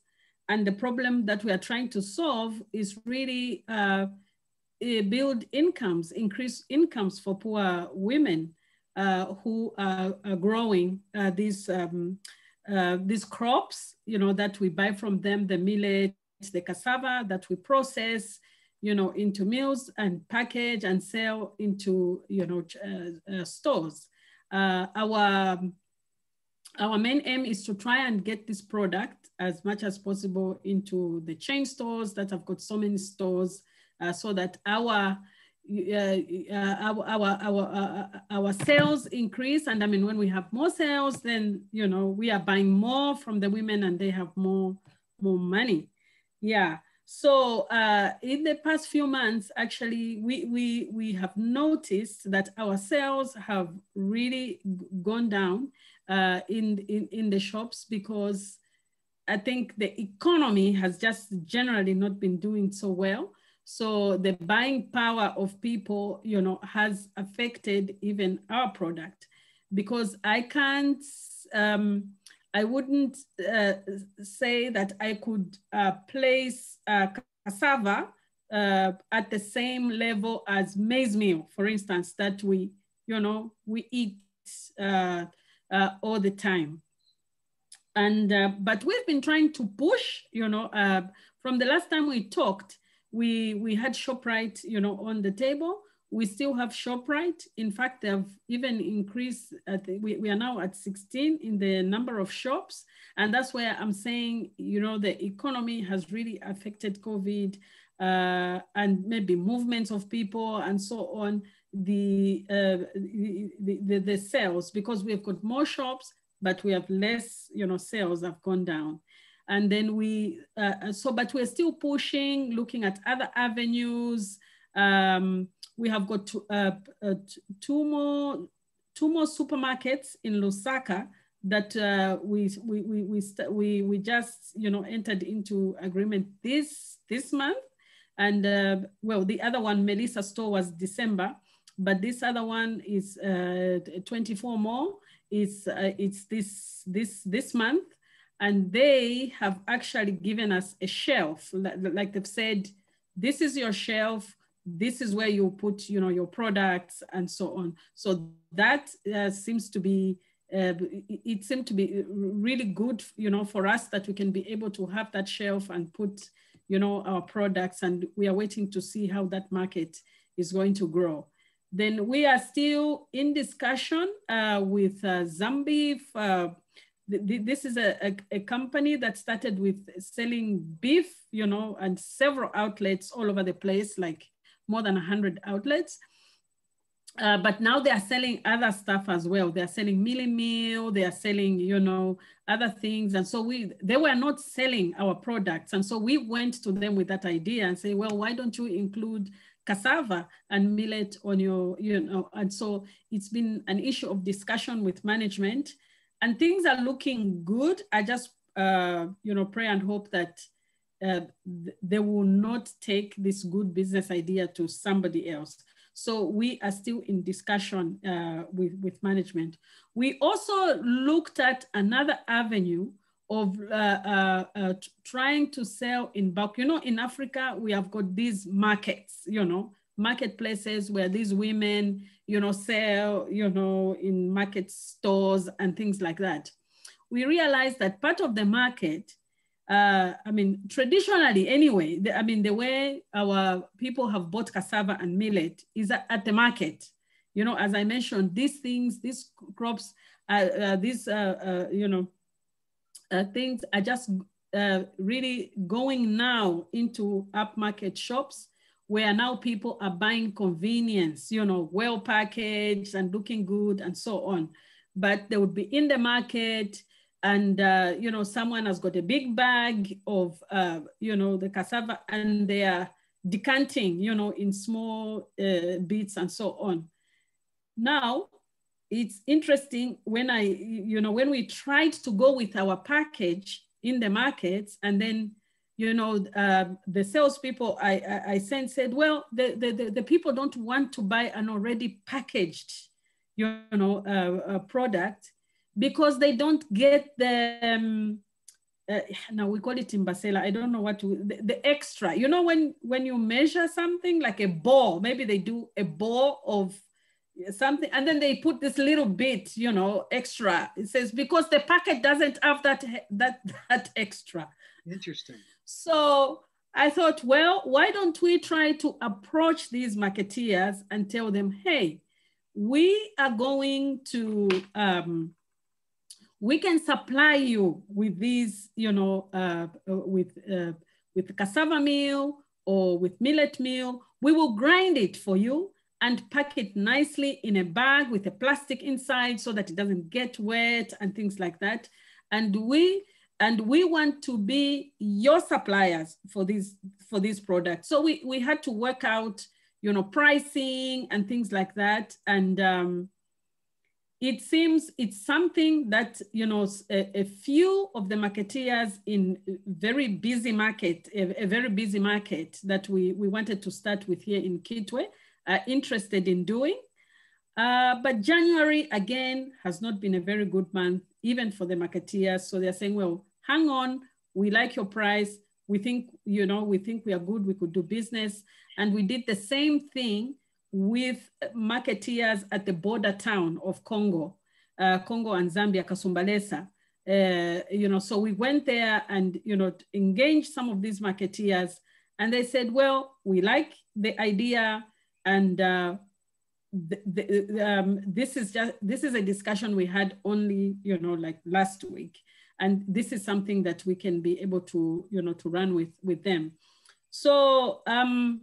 And the problem that we are trying to solve is really uh, build incomes, increase incomes for poor women uh, who are, are growing uh, these, um, uh, these crops, you know, that we buy from them, the millet, the cassava that we process, you know, into meals and package and sell into, you know, uh, stores. Our, our main aim is to try and get this product as much as possible into the chain stores that have got so many stores uh, so that our uh, uh, our our our, uh, our sales increase. And i mean when we have more sales then you know we are buying more from the women and they have more more money. Yeah. So uh, in the past few months, actually, we, we, we have noticed that our sales have really gone down uh, in, in, in the shops because I think the economy has just generally not been doing so well. So the buying power of people, you know, has affected even our product because I can't, um, I wouldn't uh, say that I could uh, place uh, cassava uh, at the same level as maize meal, for instance, that we, you know, we eat uh, all the time. And, uh, but we've been trying to push, you know, uh, from the last time we talked, we, we had ShopRite, you know, on the table we still have ShopRite. In fact, they've even increased, the, we, we are now at 16 in the number of shops. And that's where I'm saying, you know, the economy has really affected COVID uh, and maybe movements of people and so on, the, uh, the, the, the sales, because we've got more shops, but we have less, you know, sales have gone down. And then we, uh, so, but we're still pushing, looking at other avenues, um, we have got two, uh, uh, two more two more supermarkets in Lusaka that uh, we we we we, we we just you know entered into agreement this this month, and uh, well the other one Melissa store was December, but this other one is uh, 24 more. It's uh, it's this this this month, and they have actually given us a shelf. Like, they've said, this is your shelf. This is where you put you know your products and so on. So that uh, seems to be uh, it seemed to be really good you know for us that we can be able to have that shelf and put you know our products and we are waiting to see how that market is going to grow then we are still in discussion uh, with uh, Zambeef. Uh, this is a, a, a, company that started with selling beef, you know, and several outlets all over the place, like more than 100 outlets. Uh, but now they are selling other stuff as well. They are selling mealie meal, they are selling, you know, other things. And so we, they were not selling our products. And so we went to them with that idea and say, well, why don't you include cassava and millet on your, you know, and so it's been an issue of discussion with management and things are looking good. I just, uh, you know, pray and hope that uh, they will not take this good business idea to somebody else. So we are still in discussion uh, with, with management. We also looked at another avenue of uh, uh, uh trying to sell in bulk. You know, in Africa, we have got these markets, you know, marketplaces where these women, you know, sell, you know, in market stores and things like that. We realized that part of the market uh, I mean, traditionally anyway, the, I mean, the way our people have bought cassava and millet is at, at the market. You know, as I mentioned, these things, these crops, uh, uh, these, uh, uh, you know, uh, things are just really going now into upmarket shops where now people are buying convenience, you know, well packaged and looking good and so on. But they would be in the market, and uh, you know someone has got a big bag of uh, you know the cassava and they are decanting you know in small uh, bits and so on now it's interesting when i you know when we tried to go with our package in the markets and then you know uh, the salespeople I, I i sent said well the, the the people don't want to buy an already packaged you know uh, product because they don't get the um, uh, now we call it in imbasela. I don't know what to, the, the, extra. You know when when you measure something like a ball, maybe they do a ball of something, and then they put this little bit, you know, extra. It says because the packet doesn't have that that that extra. Interesting. So I thought, well, why don't we try to approach these marketeers and tell them, hey, we are going to um, we can supply you with these, you know, uh, uh, with, uh, with cassava meal or with millet meal. We will grind it for you and pack it nicely in a bag with a plastic inside so that it doesn't get wet and things like that. And we and we want to be your suppliers for these for these products. So we we had to work out, you know, pricing and things like that. And um, it seems it's something that you know a, a, few of the marketeers in very busy market a, a, very busy market that we we wanted to start with here in kitwe are interested in doing. Uh, but january again has not been a very good month even for the marketeers. So they're saying well hang on. We like your price. We think you know we think we are good. We could do business. And we did the same thing with marketeers at the border town of Congo, uh, Congo and Zambia, Kasumbalesa. Uh, you know, so we went there and, you know, engaged some of these marketeers. And they said, well, we like the idea and uh, the, the, um, this is just, this is a discussion we had only, you know, like last week. And this is something that we can be able to, you know, to run with, with them. So, um,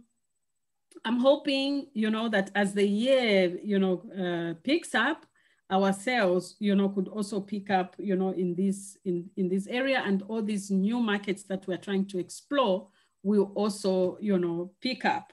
I'm hoping, you know, that as the year, you know, uh, picks up, our sales, you know, could also pick up, you know, in this in in this area, and all these new markets that we're trying to explore will also, you know, pick up.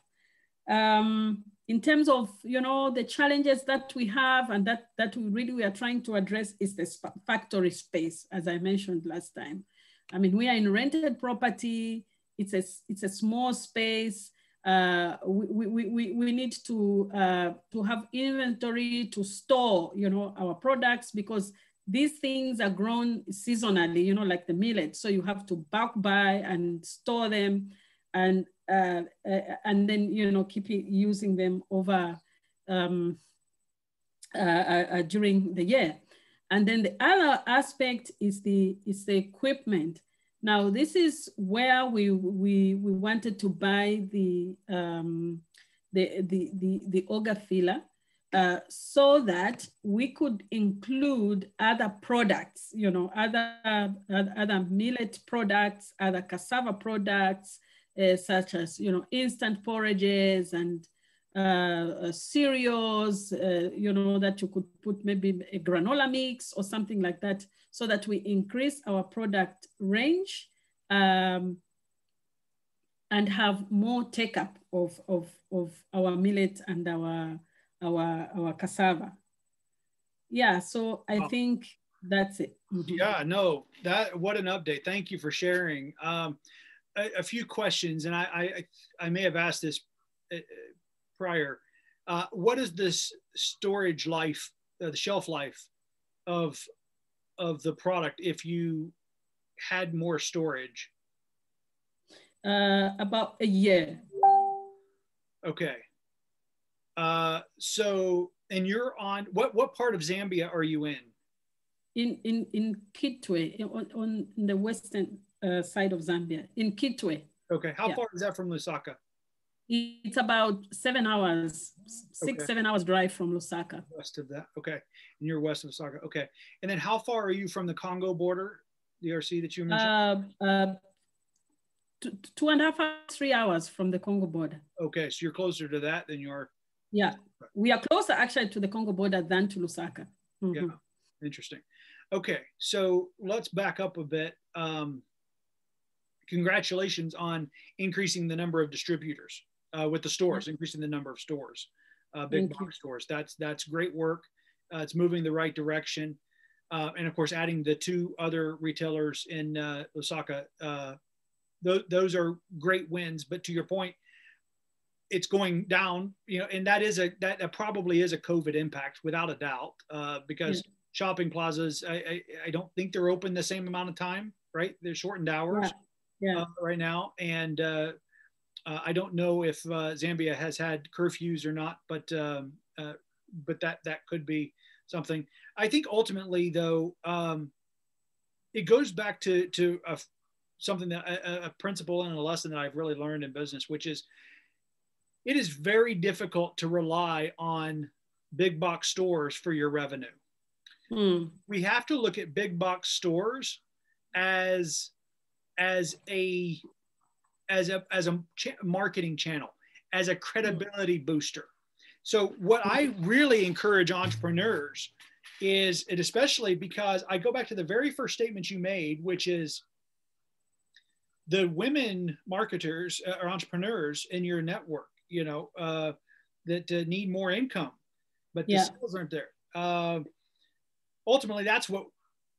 Um, in terms of, you know, the challenges that we have and that that we really we are trying to address is the factory space, as I mentioned last time. I mean, we are in rented property. It's a it's a small space uh, we, we, we, we need to, uh, to have inventory to store, you know, our products because these things are grown seasonally, you know, like the millet. So you have to bulk buy and store them and, uh, uh and then, you know, keep using them over um, uh, uh, during the year. And then the other aspect is the, is the equipment. Now, this is where we, we, we wanted to buy the, um, the, the, the, the auger filler uh, so that we could include other products, you know, other, other millet products, other cassava products, uh, such as, you know, instant porridges and uh, uh cereals, uh, you know, that you could put maybe a granola mix or something like that so that we increase our product range um, and have more take up of, of, of our millet and our, our, our cassava. Yeah, so I think that's it. Mm-hmm. Yeah, no, that what an update. Thank you for sharing. Um, a, a, few questions, and I, I, I may have asked this uh, prior. Uh, what is this storage life, uh, the shelf life of of the product if you had more storage? Uh, about a year. Okay. Uh, so, and you're on what? What part of Zambia are you in? In in in Kitwe, on, on the western uh, side of Zambia, in Kitwe. Okay. How yeah. far is that from Lusaka? It's about seven hours, six, okay. seven hours drive from Lusaka. West of that. Okay. And you're west of Lusaka. Okay. And then how far are you from the Congo border, DRC that you mentioned? Uh, uh, two, two and a half, three hours from the Congo border. Okay. So you're closer to that than you are. Yeah. We are closer actually to the Congo border than to Lusaka. Mm-hmm. Yeah. Interesting. Okay. So let's back up a bit. Um, congratulations on increasing the number of distributors uh, with the stores, increasing the number of stores, uh, big box stores. That's that's great work. Uh, it's moving the right direction, uh, and of course, adding the two other retailers in uh, Lusaka. Uh, th- those are great wins. But to your point, it's going down. You know, and that is a that, that probably is a COVID impact without a doubt, because shopping plazas, I, I, I don't think they're open the same amount of time. Right, they're shortened hours. Yeah. Yeah. right now, and uh, I don't know if uh, Zambia has had curfews or not, but um, uh, but that that could be something. I think ultimately, though, um, it goes back to to a, something that a, a, principle and a lesson that I've really learned in business, which is it is very difficult to rely on big box stores for your revenue. Hmm. We have to look at big box stores as as a as a as a ch- marketing channel, as a credibility booster. So what I really encourage entrepreneurs is, and especially because I go back to the very first statement you made, which is the women marketers uh, or entrepreneurs in your network, you know, uh, that uh, need more income, but the yeah. sales aren't there. Uh, ultimately, that's what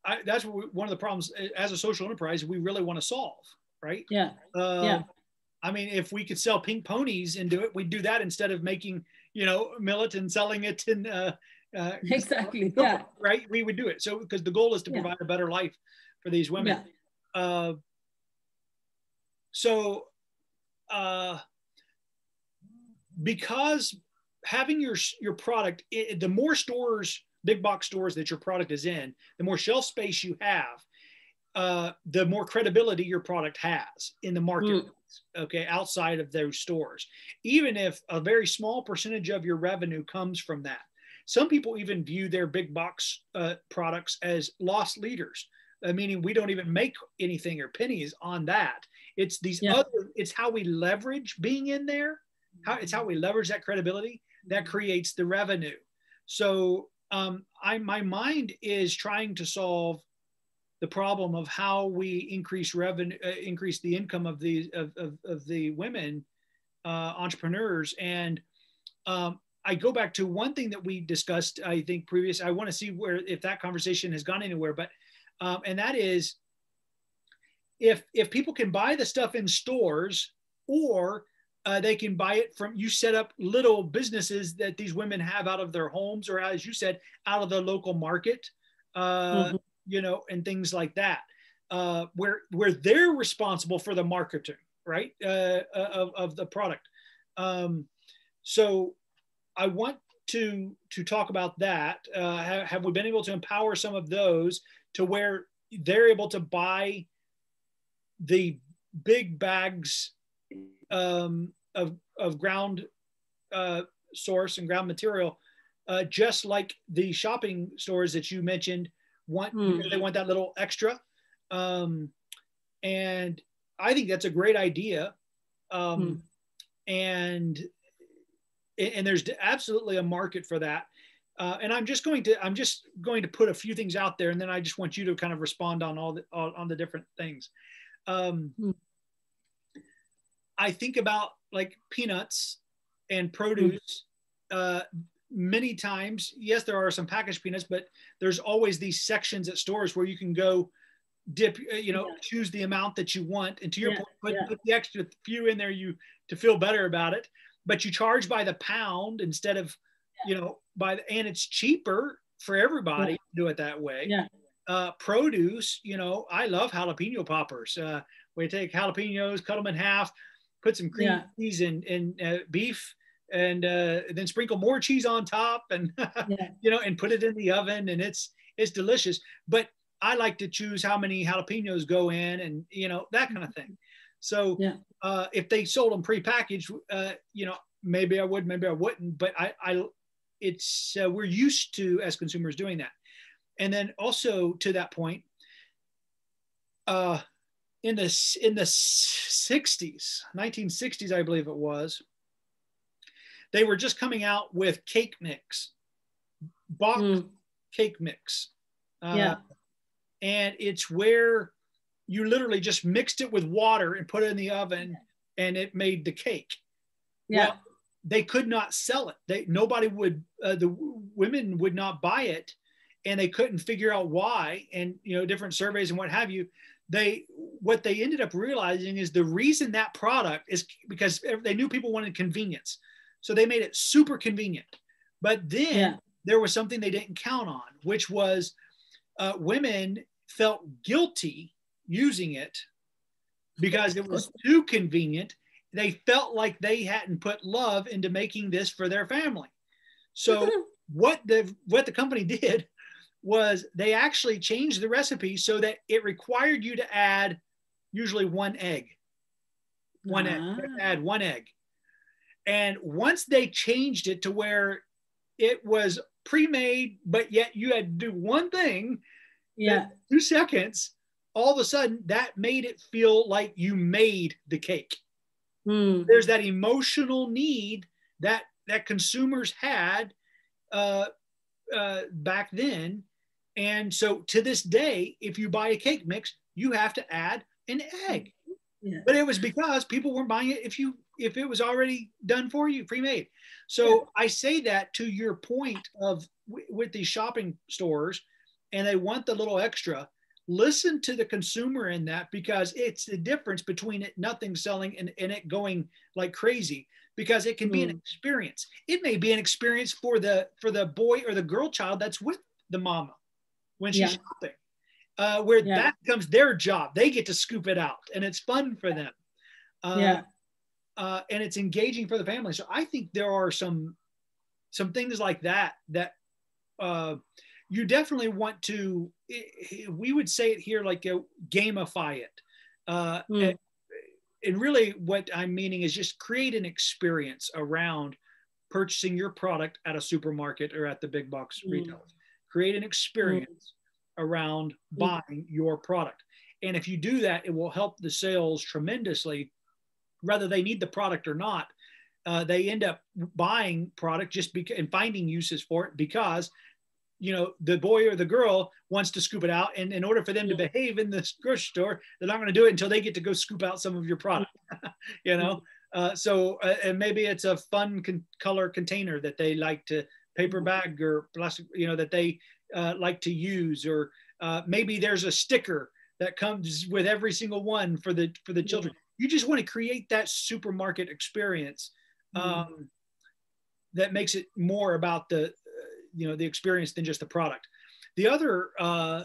I, that's what we, one of the problems as a social enterprise we really want to solve right? Yeah. Uh, yeah. I mean, if we could sell pink ponies and do it, we'd do that instead of making, you know, millet and selling it in. Uh, uh, exactly. [laughs] Yeah. Right. We would do it. So because the goal is to yeah. provide a better life for these women. Yeah. Uh, so, uh, because having your your product, it, the more stores, big box stores that your product is in, the more shelf space you have, uh, the more credibility your product has in the market. Mm. Okay, outside of those stores, even if a very small percentage of your revenue comes from that. Some people even view their big box uh, products as loss leaders, uh, meaning we don't even make anything or pennies on that. It's these yeah. other. It's how we leverage being in there. How it's how we leverage that credibility that creates the revenue. So um, I my mind is trying to solve the problem of how we increase revenue, uh, increase the income of the of, of, of the women uh, entrepreneurs. And um, I go back to one thing that we discussed, I think previous. I want to see where if that conversation has gone anywhere, but um, and that is if if people can buy the stuff in stores or uh, they can buy it from you set up little businesses that these women have out of their homes or as you said out of the local market uh, mm-hmm you know, and things like that, uh, where where they're responsible for the marketing, right, uh, uh, of, of the product. Um, so I want to to talk about that. Uh, have, have we been able to empower some of those to where they're able to buy the big bags um, of, of ground uh, source and ground material, uh, just like the shopping stores that you mentioned want mm. they want that little extra um, and i think that's a great idea um, mm. and and there's absolutely a market for that uh, and i'm just going to i'm just going to put a few things out there and then i just want you to kind of respond on all the on, on the different things um, mm. I think about like peanuts and produce. Uh, many times, yes, there are some packaged peanuts, but there's always these sections at stores where you can go dip, uh, you know, yeah. choose the amount that you want. And to your yeah, point, put, yeah. put the extra few in there you to feel better about it. But you charge by the pound instead of, you know, by the, and it's cheaper for everybody to do it that way. Yeah. Uh, produce, you know, I love jalapeno poppers. Uh, we take jalapenos, cut them in half, put some cream cheese and, and uh, beef and uh, then sprinkle more cheese on top and [laughs] yeah. you know and put it in the oven and it's it's delicious. But i like to choose how many jalapenos go in and you know that kind of thing. So yeah. uh, if they sold them prepackaged uh, you know maybe i would maybe i wouldn't but i i it's uh, we're used to as consumers doing that. And then also to that point uh in the in the 60s 1960s i believe it was they were just coming out with cake mix, box mm. cake mix. Uh, yeah. And it's where you literally just mixed it with water and put it in the oven and it made the cake. Yeah. Well, they could not sell it. They nobody would uh, the women would not buy it and they couldn't figure out why and you know different surveys and what have you they what they ended up realizing is the reason that product is because they knew people wanted convenience so they made it super convenient. But then yeah. there was something they didn't count on, which was uh, women felt guilty using it because it was too convenient. They felt like they hadn't put love into making this for their family. So [laughs] what the what the company did was they actually changed the recipe so that it required you to add usually one egg. One uh-huh. egg. Add one egg. And once they changed it to where it was pre-made, but yet you had to do one thing, yeah, two seconds, all of a sudden that made it feel like you made the cake. Mm. There's that emotional need that that consumers had uh, uh, back then, and so to this day, if you buy a cake mix, you have to add an egg. Yeah. But it was because people weren't buying it if you if it was already done for you, pre-made. So yeah. I say that to your point of w- with these shopping stores, and they want the little extra. Listen to the consumer in that because it's the difference between it nothing selling and, and it going like crazy because it can be an hmm. experience. It may be an experience for the for the boy or the girl child that's with the mama when she's yeah. shopping uh, where yeah. that becomes their job. They get to scoop it out, and it's fun for them. Uh, yeah. Uh, and it's engaging for the family. So I think there are some some things like that that uh, you definitely want to. We would say it here like a, gamify it. Uh, mm. and, and really, what I'm meaning is just create an experience around purchasing your product at a supermarket or at the big box mm. retailers. Create an experience around mm. buying your product. And if you do that, it will help the sales tremendously, whether they need the product or not. Uh, they end up buying product just because and finding uses for it because you know the boy or the girl wants to scoop it out and in order for them to behave in the grocery store they're not going to do it until they get to go scoop out some of your product [laughs] you know uh, so uh, and maybe it's a fun con- color container that they like to paper mm-hmm. bag or plastic you know that they uh, like to use, or uh, maybe there's a sticker that comes with every single one for the for the children. You just want to create that supermarket experience um, mm-hmm. that makes it more about the uh, you know the experience than just the product. The other uh,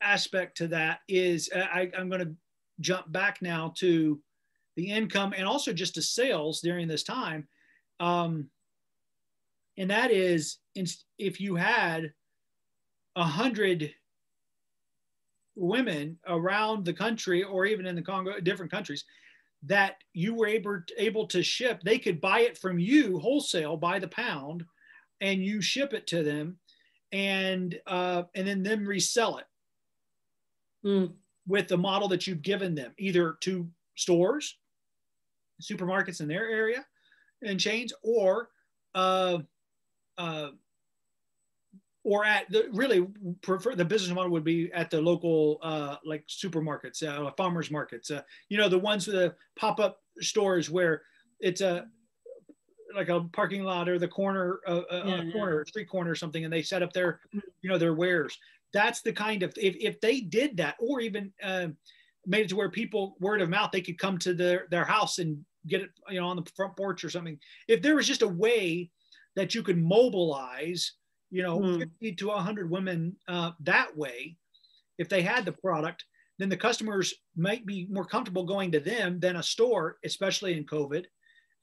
aspect to that is uh, I, I'm going to jump back now to the income and also just to sales during this time. Um, and that is if you had a hundred women around the country or even in the Congo, different countries, that you were able able to ship, they could buy it from you wholesale by the pound, and you ship it to them, and uh, and then them resell it mm. with the model that you've given them, either to stores, supermarkets in their area, and chains, or uh, uh, or at the really prefer the business model would be at the local uh, like supermarkets, uh, farmers markets. Uh, you know, the ones with the pop up stores where it's a like a parking lot or the corner, uh, uh yeah, a corner, yeah. street corner or something, and they set up their, mm-hmm. you know, their wares. That's the kind of if if they did that, or even uh, made it to where people word of mouth they could come to their their house and get it, you know, on the front porch or something. If there was just a way that you could mobilize you know, mm. 50 to 100 women uh, that way, if they had the product, then the customers might be more comfortable going to them than a store, especially in COVID.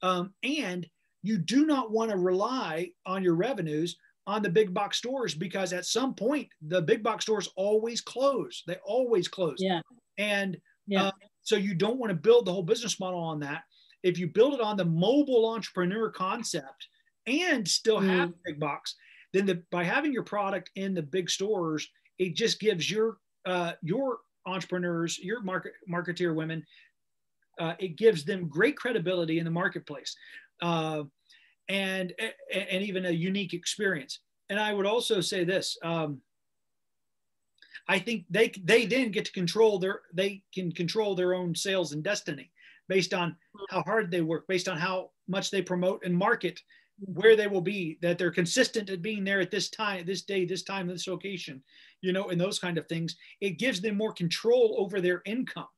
Um, and you do not want to rely on your revenues on the big box stores because at some point the big box stores always close. They always close. Yeah. And yeah. Uh, so you don't want to build the whole business model on that. If you build it on the mobile entrepreneur concept and still have mm. big box, then the, by having your product in the big stores, it just gives your uh, your entrepreneurs, your market marketeer women, uh, it gives them great credibility in the marketplace, uh, and and even a unique experience. And I would also say this. Um, I think they they then get to control their they can control their own sales and destiny based on how hard they work, based on how much they promote and market where they will be, that they're consistent at being there at this time, this day, this time, this location, you know, and those kind of things. It gives them more control over their income.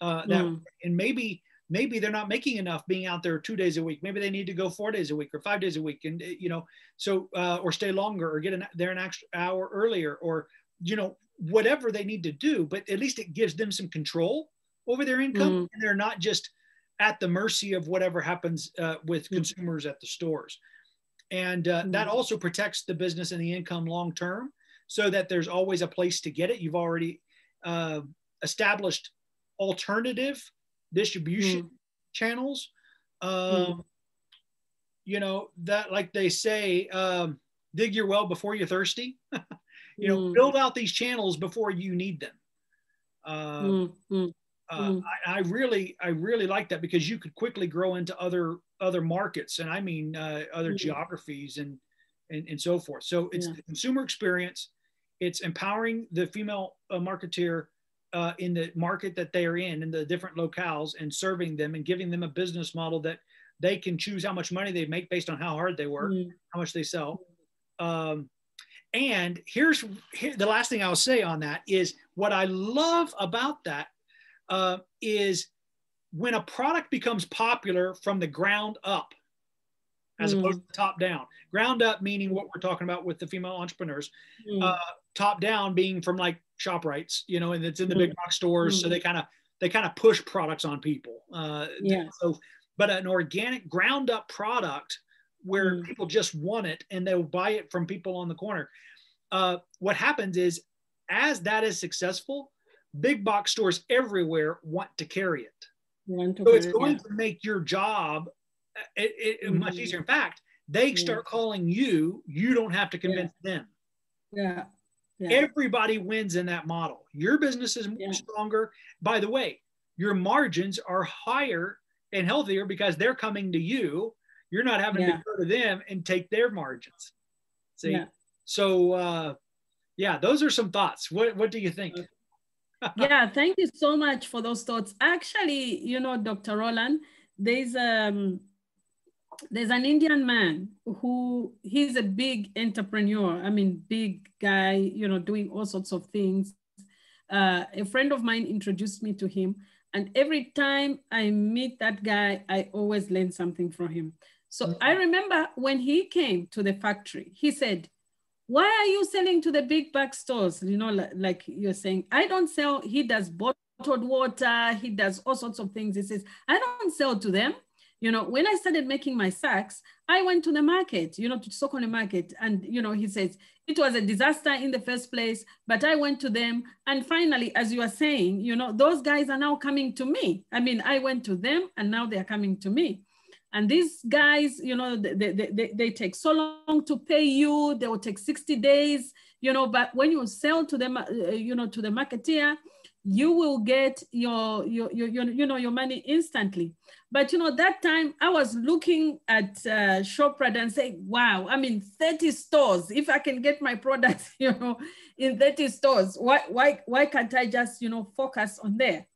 Uh, that mm. and maybe maybe they're not making enough being out there two days a week. Maybe they need to go four days a week or five days a week, and you know, so uh, or stay longer or get an, there an extra hour earlier or you know whatever they need to do. But at least it gives them some control over their income, mm. and they're not just at the mercy of whatever happens uh, with mm-hmm. consumers at the stores. And uh, mm-hmm. that also protects the business and the income long term so that there's always a place to get it. You've already uh, established alternative distribution mm-hmm. channels. Um, you know, that like they say, um, dig your well before you're thirsty. [laughs] you know, build out these channels before you need them. Um, uh, mm. I, I, really I really like that because you could quickly grow into other other markets and I mean uh, other mm. geographies and, and and so forth. So it's yeah. the consumer experience. It's empowering the female uh, marketeer uh, in the market that they are in, in the different locales, and serving them and giving them a business model that they can choose how much money they make based on how hard they work, mm. how much they sell. Um, and here's here, the last thing I'll say on that is what I love about that uh, is when a product becomes popular from the ground up, as mm. opposed to top down. Ground up meaning what we're talking about with the female entrepreneurs. Mm. Uh, top down being from like ShopRites, you know, and it's in the mm. big box stores, so mm. they kind of they kind of push products on people. Uh, yeah. So, but an organic ground up product where mm. people just want it and they'll buy it from people on the corner. Uh, what happens is, as that is successful, big box stores everywhere want to carry it. so it's going yeah. to make your job uh, it, it, mm-hmm. much easier. In fact, they yeah. start calling you. You don't have to convince yeah. them. Yeah. Everybody wins in that model. Your business is stronger. By the way, your margins are higher and healthier because they're coming to you. You're not having to go to them and take their margins. See? So, uh, yeah, those are some thoughts. What, what do you think? Yeah, thank you so much for those thoughts. Actually, you know, Dr. Rollan, there's um there's an Indian man who he's a big entrepreneur. I mean, big guy, you know, doing all sorts of things. Uh, a friend of mine introduced me to him, and every time I meet that guy, I always learn something from him. So mm-hmm. I remember when he came to the factory, he said, why are you selling to the big box stores? You know, like, like you're saying, I don't sell, he does bottled water, he does all sorts of things. He says, I don't sell to them. You know, when I started making my sacks, I went to the market, you know, to Sokoni market. And, you know, he says, it was a disaster in the first place, but I went to them. And finally, as you are saying, you know, those guys are now coming to me. I mean, I went to them and now they're coming to me. And these guys, you know, they, they, they, they, take so long to pay you. They will take 60 days, you know, but when you sell to them, uh, you know, to the marketeer, you will get your, your, your, your, you know, your money instantly. But, you know, that time I was looking at uh, ShopRite and say, wow, I mean, 30 stores, if I can get my products, [laughs] you know, in 30 stores, why, why, why can't I just, you know, focus on there?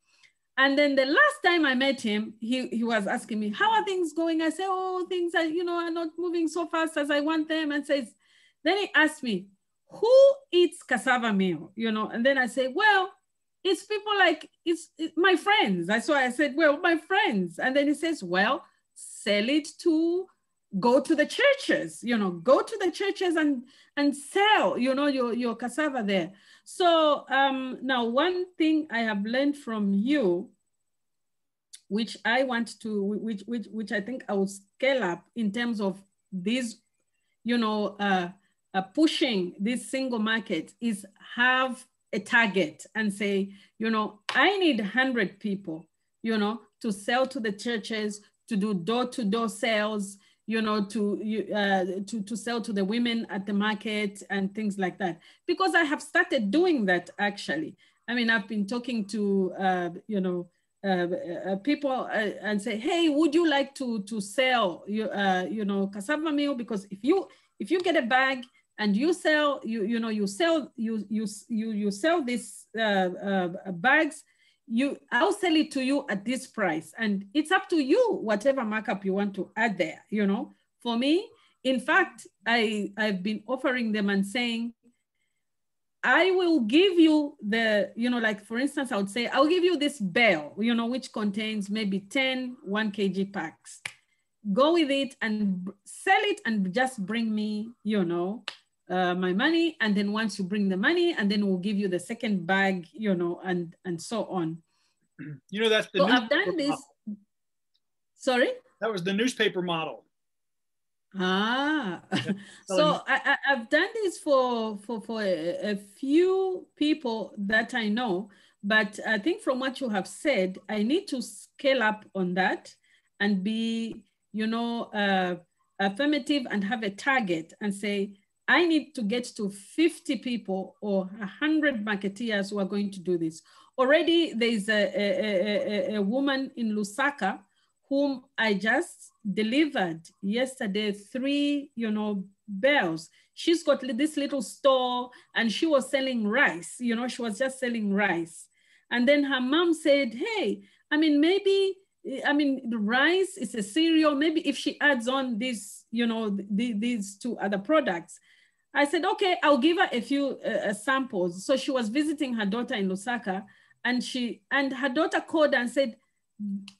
And then the last time I met him, he, he was asking me, how are things going? I said, oh, things are, you know, are not moving so fast as I want them. And says, then he asked me, who eats cassava meal? You know, and then I say, well, it's people like it's, it's my friends. That's why I said, well, my friends. And then he says, well, sell it to go to the churches, you know, go to the churches and and sell, you know, your, your cassava there. So um, now one thing I have learned from you, which I want to, which, which, which I think I will scale up in terms of this, you know, uh, uh, pushing this single market is have a target and say, you know, I need 100 people, you know, to sell to the churches, to do door-to-door -door sales, you know, to, uh, to, to sell to the women at the market and things like that. Because I have started doing that actually. I mean, I've been talking to, uh, you know, uh, uh people uh, and say, hey, would you like to, to sell, you, uh, you know, cassava meal? Because if you, if you get a bag and you sell, you, you know, you sell, you, you, you, you sell these bags, you, I'll sell it to you at this price. And it's up to you, whatever markup you want to add there, you know. For me, in fact, I, I've been offering them and saying, I will give you the, you know, like for instance, I would say, I'll give you this bale, you know, which contains maybe 10 one kg packs. Go with it and sell it and just bring me, you know, uh, my money. And then once you bring the money, and then we'll give you the second bag, you know, and and so on. [clears throat] You know, that's the. So I've done this. Model. Sorry. That was the newspaper model. Ah, [laughs] so I, have done this for for for a, a few people that I know, but I think from what you have said, I need to scale up on that and be, you know, uh, affirmative and have a target and say, I need to get to 50 people or 100 marketeers who are going to do this. Already there's a, a, a, a woman in Lusaka whom I just delivered yesterday three, you know, bells. She's got this little store and she was selling rice, you know, she was just selling rice. And then her mom said, hey, I mean, maybe, I mean, the rice is a cereal. Maybe if she adds on this, you know, the, these two other products, I said, okay, I'll give her a few uh, uh, samples. So she was visiting her daughter in Lusaka and she, and her daughter called and said,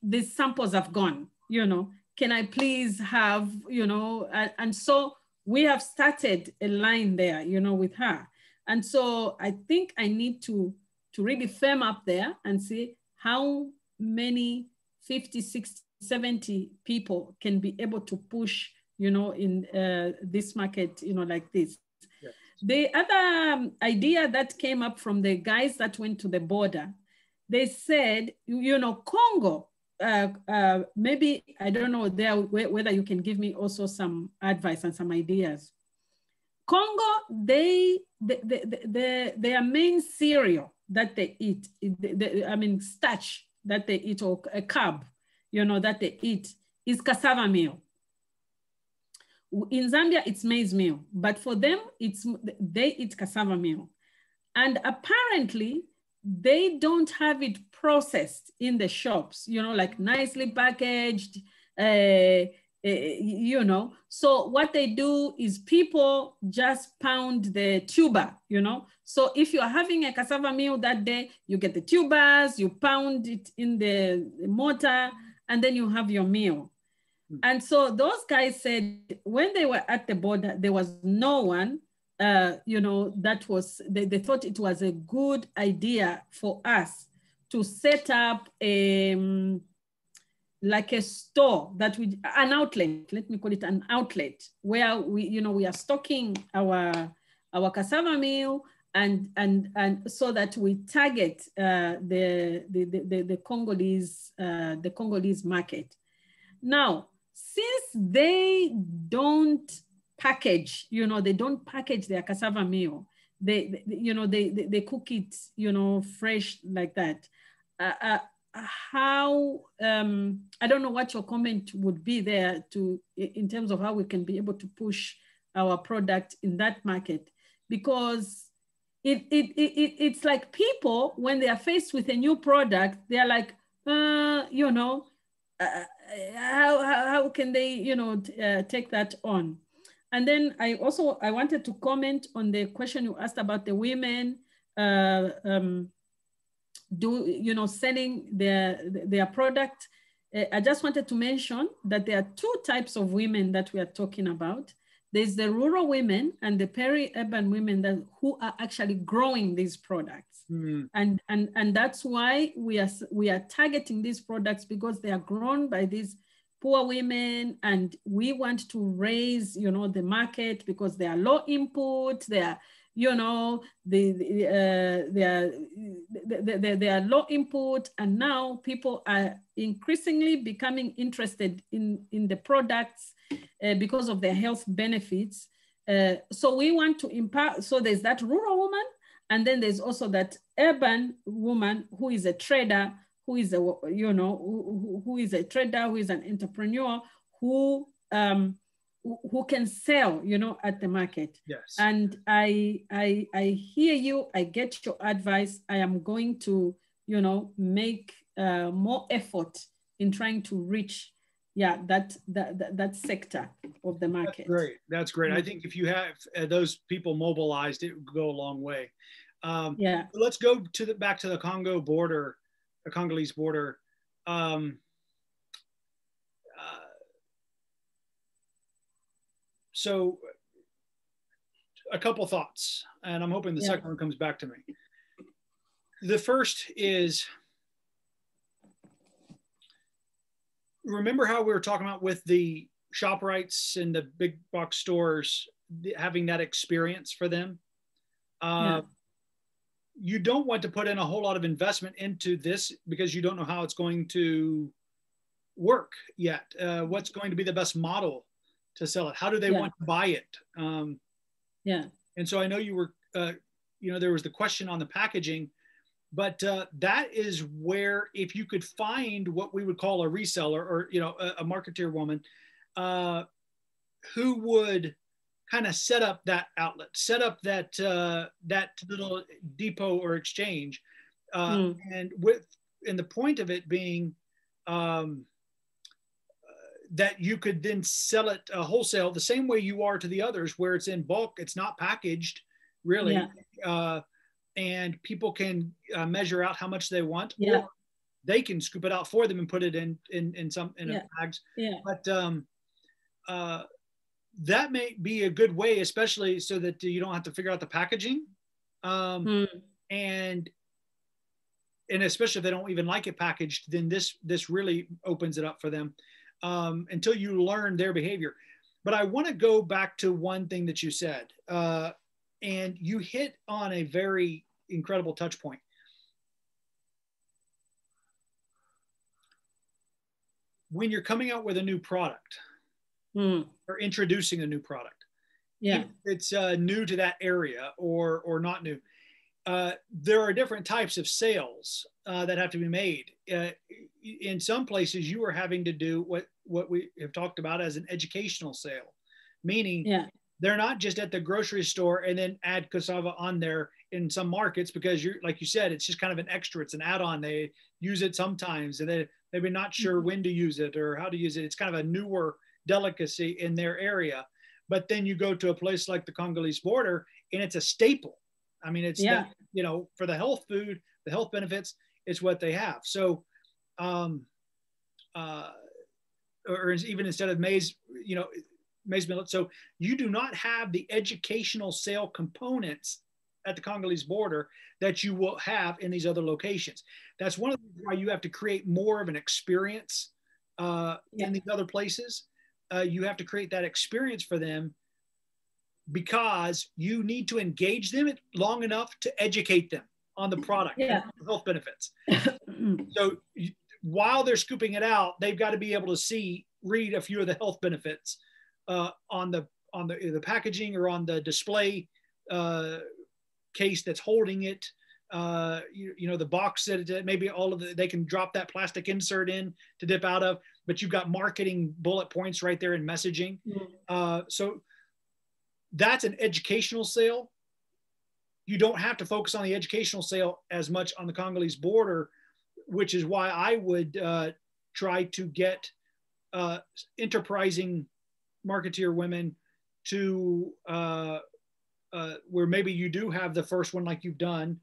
these samples have gone, you know, can I please have, you know, and, and so we have started a line there, you know, with her. And so I think I need to, to really firm up there and see how many 50, 60, 70 people can be able to push you know, in uh, this market, you know, like this. The other um, idea that came up from the guys that went to the border, they said, you know, Congo, uh, uh, maybe, I don't know there whether you can give me also some advice and some ideas. Congo, they, the, the, the, their main cereal that they eat, the, the, I mean, starch that they eat or a carb, you know, that they eat is cassava meal in Zambia, it's maize meal, but for them, it's they eat cassava meal. And apparently, they don't have it processed in the shops, you know, like nicely packaged, uh, uh, you know. So what they do is people just pound the tuber, you know. So if you're having a cassava meal that day, you get the tubers, you pound it in the mortar, and then you have your meal. And so those guys said when they were at the border, there was no one, uh, you know, that was, they, they thought it was a good idea for us to set up a, um, like a store that we, an outlet, let me call it an outlet where we, you know, we are stocking our, our cassava meal and, and, and so that we target uh, the, the, the, the Congolese, uh, the Congolese market. Now, since they don't package, you know, they don't package their cassava meal, they, they you know they, they, they cook it you know fresh like that uh, uh, how um, i don't know what your comment would be there to in terms of how we can be able to push our product in that market. Because it, it, it, it's like people when they are faced with a new product they're like uh, you know uh, how, how, can they you know uh, take that on and then I also, I wanted to comment on the question you asked about the women uh, um, do, you know, selling their, their product. Uh, I just wanted to mention that there are two types of women that we are talking about. There's the rural women and the peri-urban women that, who are actually growing these products. Mm. And, and, and that's why we are, we are targeting these products because they are grown by these poor women and we want to raise you know the market because they are low input they are you know the, the uh, they are they, they, they are low input and now people are increasingly becoming interested in in the products uh, because of their health benefits. Uh, so we want to impact so there's that rural woman and then there's also that urban woman who is a trader who is a you know who, who is a trader who is an entrepreneur who um who can sell you know at the market. Yes. And i i i hear you i get your advice. I am going to you know make uh, more effort in trying to reach yeah that that that, that sector of the market. that's great. That's great. I think if you have uh, those people mobilized it would go a long way. Um, yeah. let's go to the back to the congo border the Congolese border. Um, so a couple thoughts, and I'm hoping the yeah. second one comes back to me. The first is remember how we were talking about with the ShopRites and the big box stores having that experience for them. Uh, yeah you don't want to put in a whole lot of investment into this because you don't know how it's going to work yet. Uh, what's going to be the best model to sell it? How do they yeah. want to buy it? Um, yeah. And so I know you were, uh, you know, there was the question on the packaging, but uh, that is where if you could find what we would call a reseller or you know a, a marketeer woman uh, who would kind of set up that outlet, set up that uh, that little depot or exchange, uh, mm. and with and the point of it being um, that you could then sell it uh, wholesale the same way you are to the others, where it's in bulk, it's not packaged, really, yeah. uh, and people can uh, measure out how much they want. Yeah. they can scoop it out for them and put it in in, in some in yeah. bags. Yeah. But um, uh, that may be a good way, especially so that you don't have to figure out the packaging. Um, mm. And and especially if they don't even like it packaged, then this this really opens it up for them um, until you learn their behavior. But I want to go back to one thing that you said, uh, and you hit on a very incredible touch point. When you're coming out with a new product, mm. or introducing a new product. Yeah, it's uh, new to that area or or not new. Uh, there are different types of sales uh, that have to be made. Uh, in some places, you are having to do what what we have talked about as an educational sale, meaning yeah. they're not just at the grocery store and then add cassava on there in some markets because you're like you said, it's just kind of an extra, it's an add-on. They use it sometimes and they maybe not sure mm-hmm. when to use it or how to use it. It's kind of a newer delicacy in their area. But then you go to a place like the Congolese border and it's a staple. I mean, it's, yeah. the, you know, for the health food, the health benefits, it's what they have. So, um, uh, or even instead of maize, you know, maize millet. So you do not have the educational sale components at the Congolese border that you will have in these other locations. That's one of the why you have to create more of an experience uh, yeah. in these other places uh, you have to create that experience for them because you need to engage them long enough to educate them on the product yeah. health benefits [laughs] so while they're scooping it out they've got to be able to see read a few of the health benefits uh, on the on the the packaging or on the display uh, case that's holding it. Uh, you, you know, the box that it, maybe all of the, they can drop that plastic insert in to dip out of, but you've got marketing bullet points right there in messaging. Mm-hmm. Uh, so that's an educational sale. You don't have to focus on the educational sale as much on the Congolese border, which is why I would uh, try to get uh, enterprising marketeer women to uh, uh, where maybe you do have the first one like you've done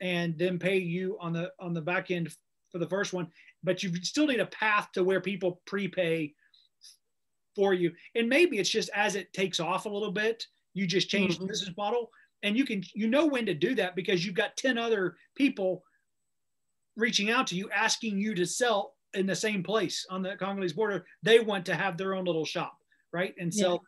and then pay you on the on the back end for the first one but you still need a path to where people prepay for you and maybe it's just as it takes off a little bit you just change mm-hmm. the business model and you can you know when to do that because you've got 10 other people reaching out to you asking you to sell in the same place on the congolese border they want to have their own little shop right and sell yeah.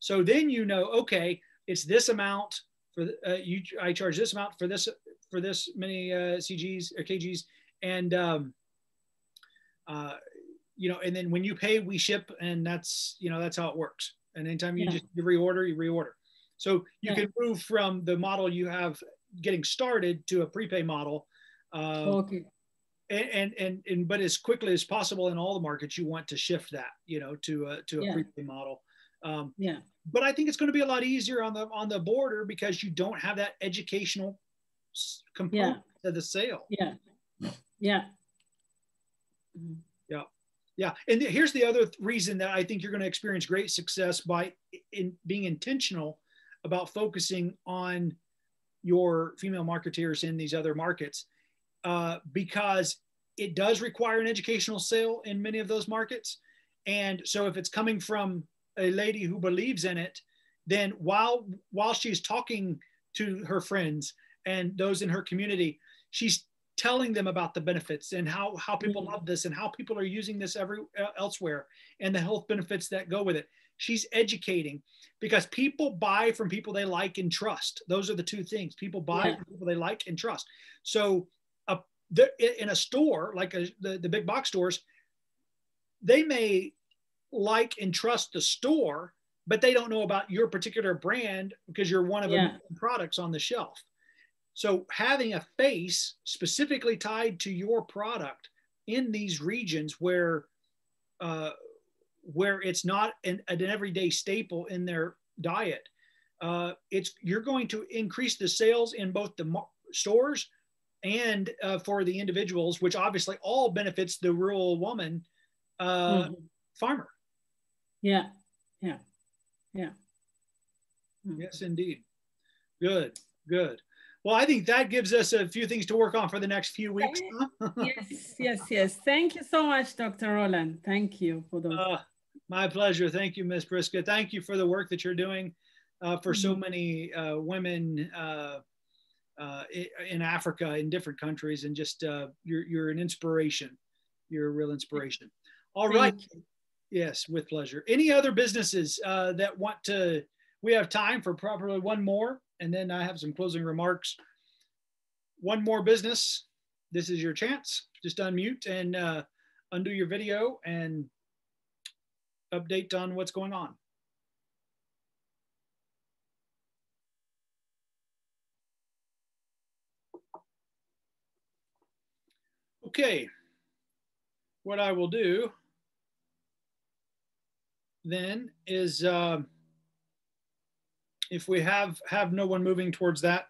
so then you know okay it's this amount for uh, you. I charge this amount for this for this many uh, CGs or KGs, and um, uh, you know, and then when you pay, we ship, and that's you know that's how it works. And anytime you yeah. just you reorder, you reorder. So you yeah. can move from the model you have getting started to a prepay model. Uh, okay. And, and, and and but as quickly as possible in all the markets, you want to shift that, you know, to a to a yeah. prepay model. Um, yeah but I think it's going to be a lot easier on the on the border because you don't have that educational component yeah. to the sale. Yeah, yeah, yeah, yeah. And here's the other reason that I think you're going to experience great success by in being intentional about focusing on your female marketeers in these other markets, uh, because it does require an educational sale in many of those markets. And so if it's coming from a lady who believes in it, then while while she's talking to her friends and those in her community, she's telling them about the benefits and how how people mm-hmm. love this and how people are using this every uh, elsewhere and the health benefits that go with it. She's educating because people buy from people they like and trust. Those are the two things. People buy yeah. from people they like and trust. So, uh, in a store like a, the the big box stores, they may like and trust the store, but they don't know about your particular brand because you're one of yeah. the products on the shelf. So having a face specifically tied to your product in these regions where uh, where it's not an, an, everyday staple in their diet, uh, it's you're going to increase the sales in both the stores and uh, for the individuals, which obviously all benefits the rural woman uh, mm-hmm. farmer. Yeah, yeah, yeah. Mm. Yes, indeed. Good, good. Well, I think that gives us a few things to work on for the next few weeks. [laughs] yes, yes, yes. Thank you so much, Dr. Rollan. Thank you for those. Uh, my pleasure. Thank you, Ms. Priska. Thank you for the work that you're doing uh, for so mm-hmm. many uh, women uh, uh, in Africa, in different countries, and just uh, you're, you're an inspiration. You're a real inspiration. All Thank right. You. Yes, with pleasure. Any other businesses uh, that want to? We have time for probably one more, and then I have some closing remarks. One more business. This is your chance. Just unmute and uh, undo your video and update on what's going on. Okay, what I will do then is uh, if we have have no one moving towards that,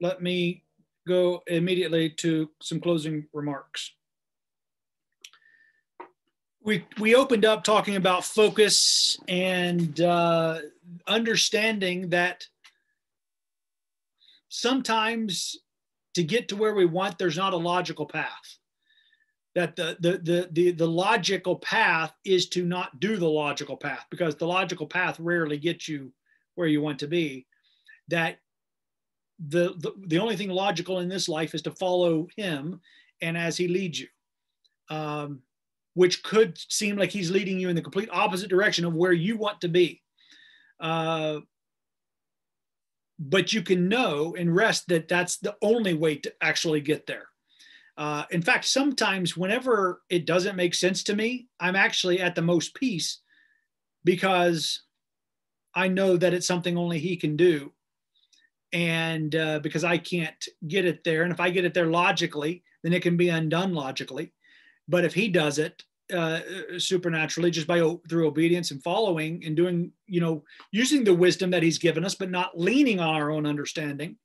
let me go immediately to some closing remarks. We, we opened up talking about focus and uh, understanding that sometimes to get to where we want, there's not a logical path that the, the, the, the, the logical path is to not do the logical path because the logical path rarely gets you where you want to be. That the, the, the only thing logical in this life is to follow him and as he leads you, um, which could seem like he's leading you in the complete opposite direction of where you want to be. Uh, but you can know and rest that that's the only way to actually get there. Uh, in fact, sometimes whenever it doesn't make sense to me, I'm actually at the most peace because I know that it's something only he can do. and uh, because I can't get it there. And if I get it there logically, then it can be undone logically. But if he does it uh, supernaturally, just by through obedience and following and doing, you know, using the wisdom that he's given us, but not leaning on our own understanding,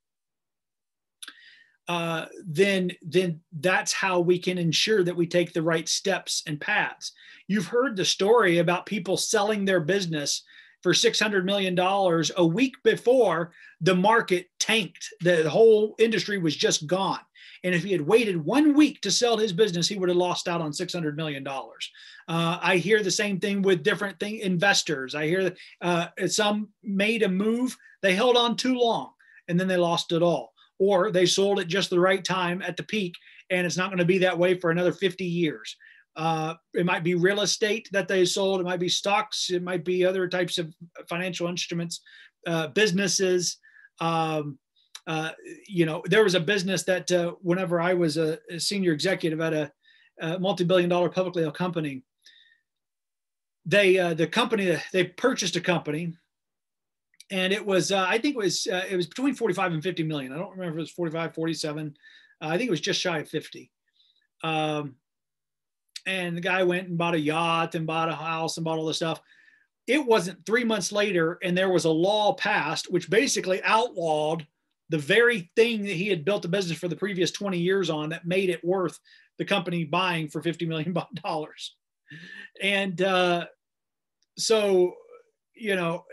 uh, then then that's how we can ensure that we take the right steps and paths. You've heard the story about people selling their business for $600 million a week before the market tanked. The whole industry was just gone. And if he had waited one week to sell his business, he would have lost out on $600 million. Uh, I hear the same thing with different thing investors. I hear uh, some made a move, they held on too long, and then they lost it all. Or they sold at just the right time at the peak, and it's not going to be that way for another 50 years. Uh, it might be real estate that they sold. It might be stocks. It might be other types of financial instruments, uh, businesses. Um, uh, you know, there was a business that uh, whenever I was a, a, senior executive at a, a, multi-billion dollar publicly held company, they uh, the company they purchased a company, and it was uh, I think it was it was between 45 and 50 million. I don't remember if it was 45, 47. I think it was just shy of 50. Um, and the guy went and bought a yacht and bought a house and bought all this stuff. It wasn't three months later, and there was a law passed which basically outlawed the very thing that he had built a business for the previous 20 years on that made it worth the company buying for 50 million [laughs] dollars. And uh, so, you know,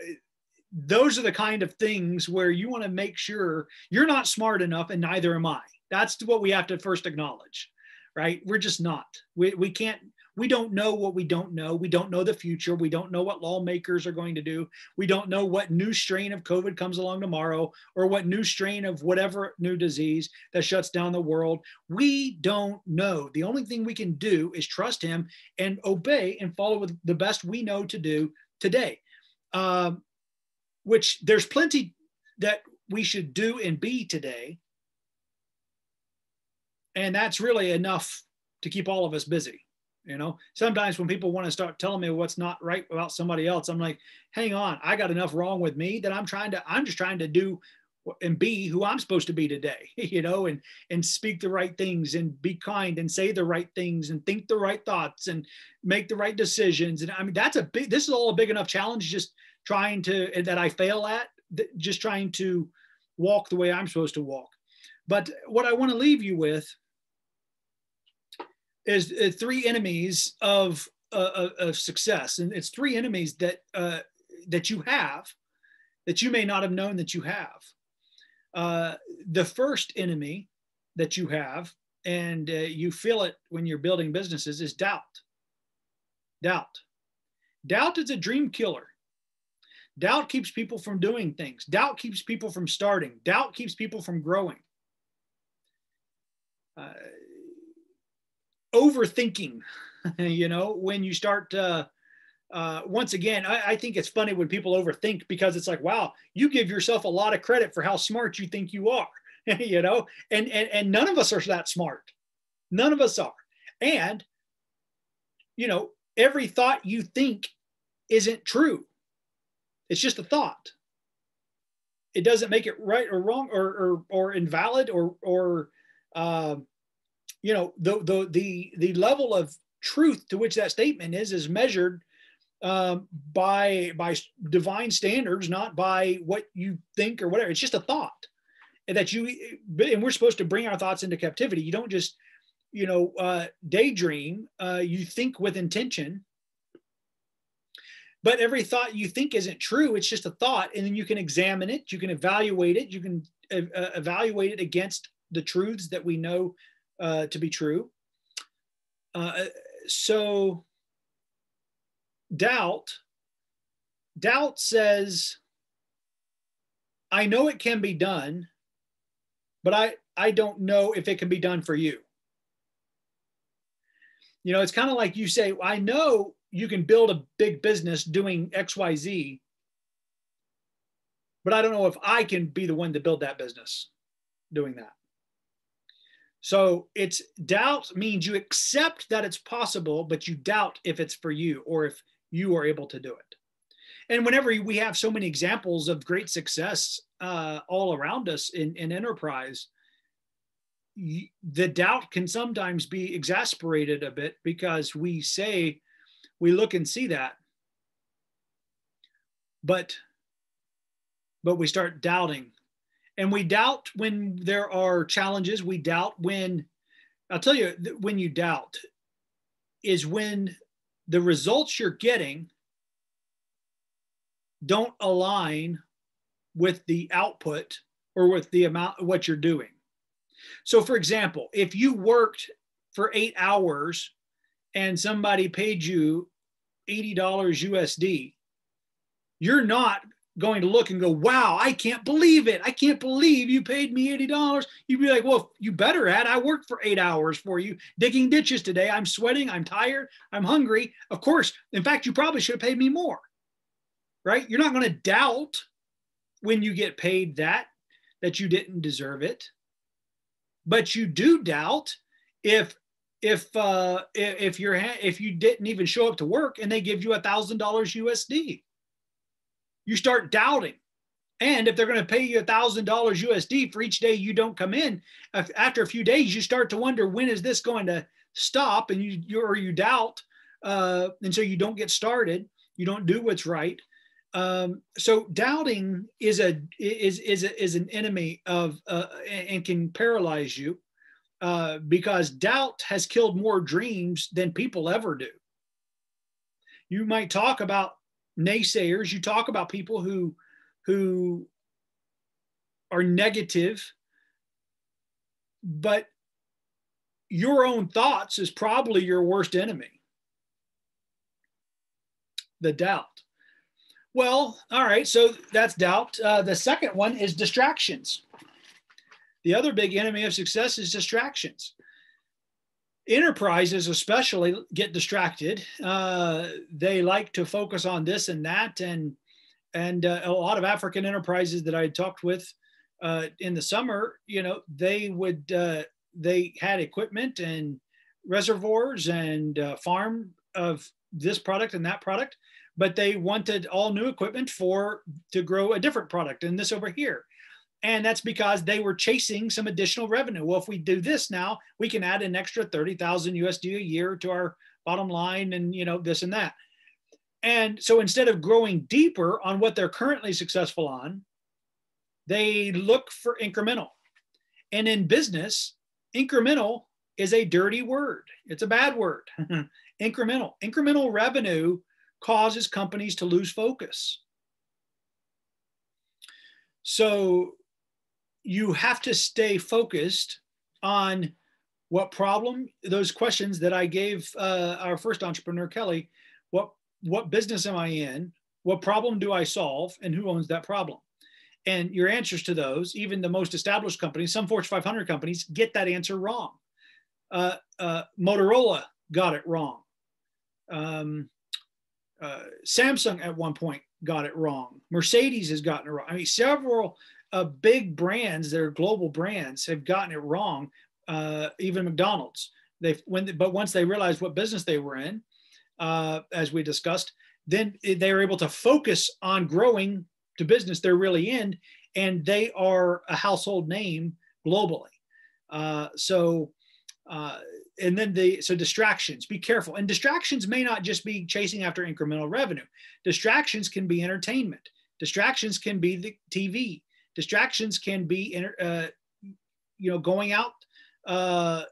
those are the kind of things where you want to make sure you're not smart enough, and neither am I. That's what we have to first acknowledge right? We're just not. We, we can't, we don't know what we don't know. We don't know the future. We don't know what lawmakers are going to do. We don't know what new strain of COVID comes along tomorrow or what new strain of whatever new disease that shuts down the world. We don't know. The only thing we can do is trust him and obey and follow with the best we know to do today. Um, which there's plenty that we should do and be today and that's really enough to keep all of us busy you know? Sometimes when people want to start telling me what's not right about somebody else i'm like hang on i got enough wrong with me that i'm trying to i'm just trying to do and be who i'm supposed to be today [laughs] you know? And and speak the right things and be kind and say the right things and think the right thoughts and make the right decisions. And i mean that's a big this is all a big enough challenge just trying to that i fail at just trying to walk the way i'm supposed to walk. But what i want to leave you with is uh, three enemies of, uh, of success, and it's three enemies that uh, that you have that you may not have known that you have. Uh, the first enemy that you have, and uh, you feel it when you're building businesses, is doubt. Doubt. Doubt is a dream killer. Doubt keeps people from doing things. Doubt keeps people from starting. Doubt keeps people from growing. Uh, overthinking [laughs] you know when you start uh, uh, once again I, I, think it's funny when people overthink because it's like wow you give yourself a lot of credit for how smart you think you are [laughs] you know and, and and none of us are that smart. None of us are. And you know every thought you think isn't true. It's just a thought. It doesn't make it right or wrong or or, or invalid or or um, you know the the the the level of truth to which that statement is is measured um, by by divine standards, not by what you think or whatever. It's just a thought and that you and we're supposed to bring our thoughts into captivity. You don't just you know uh, daydream. Uh, you think with intention. But every thought you think isn't true. It's just a thought, and then you can examine it. You can evaluate it. You can uh, evaluate it against the truths that we know uh, to be true. Uh, so doubt, doubt says, I know it can be done, but I, I don't know if it can be done for you. You know, it's kind of like you say, I know you can build a big business doing XYZ, but I don't know if I can be the one to build that business doing that. So it's doubt means you accept that it's possible, but you doubt if it's for you or if you are able to do it. and whenever we have so many examples of great success uh, all around us in, in enterprise, the doubt can sometimes be exasperated a bit because we say, we look and see that, but but we start doubting and we doubt when there are challenges. We doubt when i'll tell you when you doubt is when the results you're getting don't align with the output or with the amount what you're doing. So for example if you worked for eight hours and somebody paid you $80 usd you're not going to look and go, wow, I can't believe it. I can't believe you paid me $80. You'd be like, well, you better had. I worked for eight hours for you digging ditches today. I'm sweating. I'm tired. I'm hungry. Of course. In fact, you probably should have paid me more, right? You're not going to doubt when you get paid that, that you didn't deserve it. But you do doubt if if uh if you're if you didn't even show up to work and they give you a thousand dollars USD you start doubting. And if they're going to pay you $1,000 USD for each day you don't come in, after a few days, you start to wonder when is this going to stop? And you, you or you doubt. Uh, and so you don't get started. You don't do what's right. Um, so doubting is a is is a, is an enemy of uh, and can paralyze you uh, because doubt has killed more dreams than people ever do. You might talk about naysayers. You talk about people who who are negative but your own thoughts is probably your worst enemy. The doubt. Well all right so that's doubt. Uh, the second one is distractions. The other big enemy of success is distractions enterprises especially get distracted. Uh, they like to focus on this and that and and uh, a lot of african enterprises that i talked with uh, in the summer you know they would uh, they had equipment and reservoirs and uh, farm of this product and that product but they wanted all new equipment for to grow a different product. And this over here and that's because they were chasing some additional revenue. Well, if we do this now, we can add an extra 30,000 USD a year to our bottom line and, you know, this and that. And so instead of growing deeper on what they're currently successful on, they look for incremental. And in business, incremental is a dirty word. It's a bad word. [laughs] incremental. Incremental revenue causes companies to lose focus. So you have to stay focused on what problem those questions that i gave uh, our first entrepreneur kelly what what business am i in? What problem do i solve? And who owns that problem? And your answers to those even the most established companies some fortune 500 companies get that answer wrong. Uh, uh, motorola got it wrong. Um, uh, samsung at one point got it wrong. Mercedes has gotten it wrong. I mean several uh, big brands that are global brands have gotten it wrong. Uh, even McDonald's, they when but once they realized what business they were in, uh, as we discussed, then they are able to focus on growing to business they're really in, and they are a household name globally. Uh, so. Uh, and then the so distractions be careful and distractions may not just be chasing after incremental revenue distractions can be entertainment distractions can be the tv distractions can be, uh, you know, going out uh,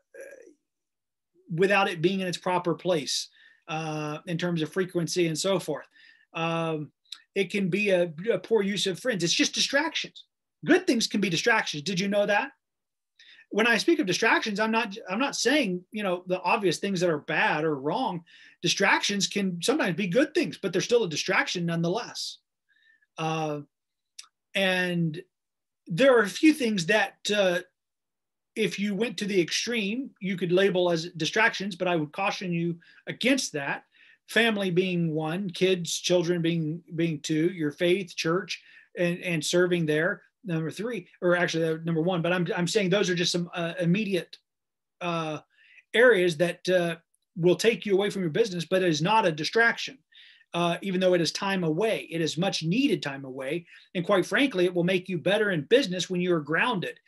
without it being in its proper place uh, in terms of frequency and so forth. Um, it can be a, a poor use of friends. It's just distractions. Good things can be distractions. Did you know that? when I speak of distractions, I'm not I'm not saying you know the obvious things that are bad or wrong. Distractions can sometimes be good things, but they're still a distraction nonetheless. Uh, and there are a few things that uh, if you went to the extreme you could label as distractions but i would caution you against that. Family being one kids children being being two your faith church and, and serving there number three or actually uh, number one but i'm, I'm saying those are just some uh, immediate uh, areas that uh, will take you away from your business but is not a distraction uh, even though it is time away. It is much needed time away. And quite frankly, it will make you better in business when you're grounded.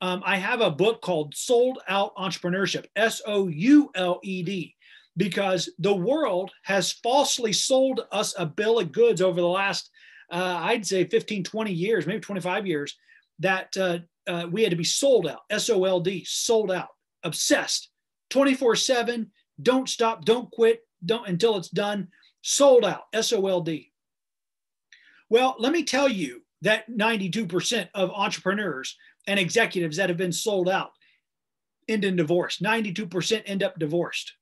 Um, I have a book called Sold Out Entrepreneurship, S O U L E D, because the world has falsely sold us a bill of goods over the last, uh, I'd say 15, 20 years, maybe 25 years, that uh, uh, we had to be sold out, S O L D, sold out, obsessed, 24 7, don't stop, don't quit, don't until it's done sold out, S O L D. Well, let me tell you that 92% of entrepreneurs and executives that have been sold out end in divorce. 92% end up divorced.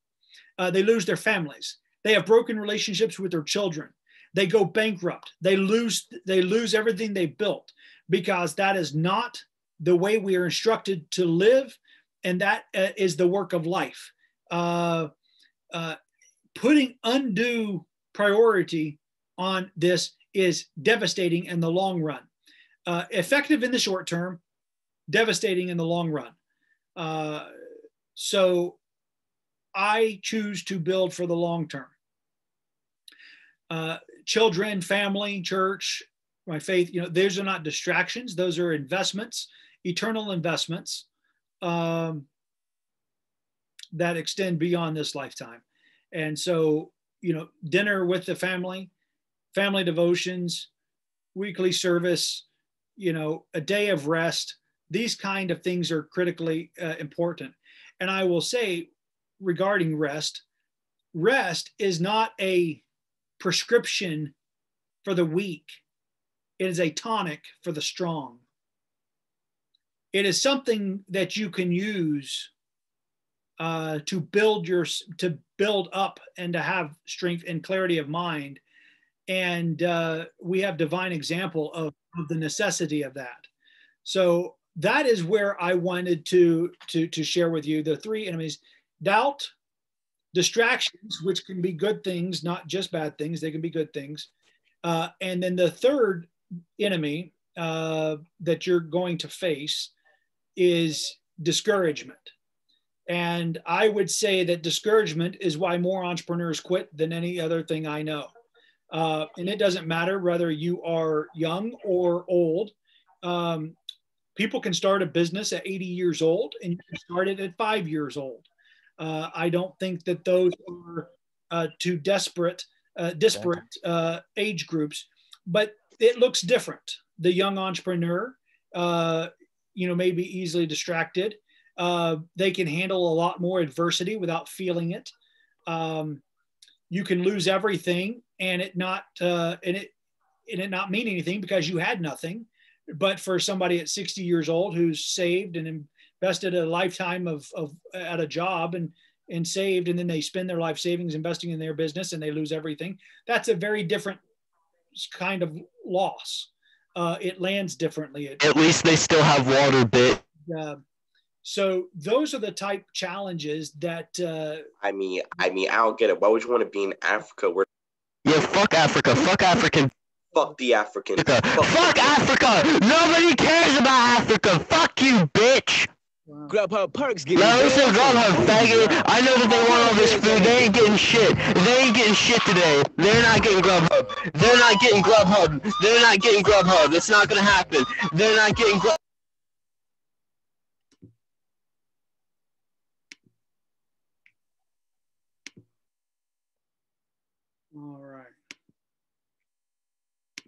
Uh, they lose their families. They have broken relationships with their children. They go bankrupt. They lose they lose everything they built because that is not the way we are instructed to live, and that uh, is the work of life. Uh, uh putting undue priority on this is devastating in the long run. Uh, effective in the short term, devastating in the long run. Uh, so I choose to build for the long term. Uh, children, family, church, my faith, you know, those are not distractions. Those are investments, eternal investments um, that extend beyond this lifetime. And so you know, dinner with the family, family devotions, weekly service, you know, a day of rest. These kind of things are critically uh, important. And I will say regarding rest, rest is not a prescription for the weak. It is a tonic for the strong. It is something that you can use uh, to build your to build up and to have strength and clarity of mind. And uh, we have divine example of, of the necessity of that. So that is where i wanted to to to share with you the three enemies. Doubt distractions which can be good things not just bad things they can be good things. Uh, and then the third enemy uh, that you're going to face is discouragement and I would say that discouragement is why more entrepreneurs quit than any other thing I know. Uh, and it doesn't matter whether you are young or old. Um, people can start a business at 80 years old and you can start it at five years old. Uh, I don't think that those are uh, two desperate, uh, disparate uh, age groups, but it looks different. The young entrepreneur, uh, you know, may be easily distracted. Uh, they can handle a lot more adversity without feeling it. Um, you can lose everything and it not uh, and it and it not mean anything because you had nothing. But for somebody at 60 years old who's saved and invested a lifetime of, of at a job and and saved and then they spend their life savings investing in their business and they lose everything that's a very different kind of loss uh, it lands differently at least they still have water bit uh, so those are the type challenges that. Uh, I mean, I mean, I don't get it. Why would you want to be in Africa? Where? Yeah, fuck Africa. Fuck African. Fuck the African. Fuck, fuck Africa. Nobody cares about Africa. Fuck you, bitch. Wow. Grubhub perks get. No, listen, Grubhub, faggot. I know that they want all this food. They ain't getting shit. They ain't getting shit today. They're not getting Grubhub. They're not getting Grubhub. They're not getting Grubhub. It's not gonna happen. They're not getting Grubhub.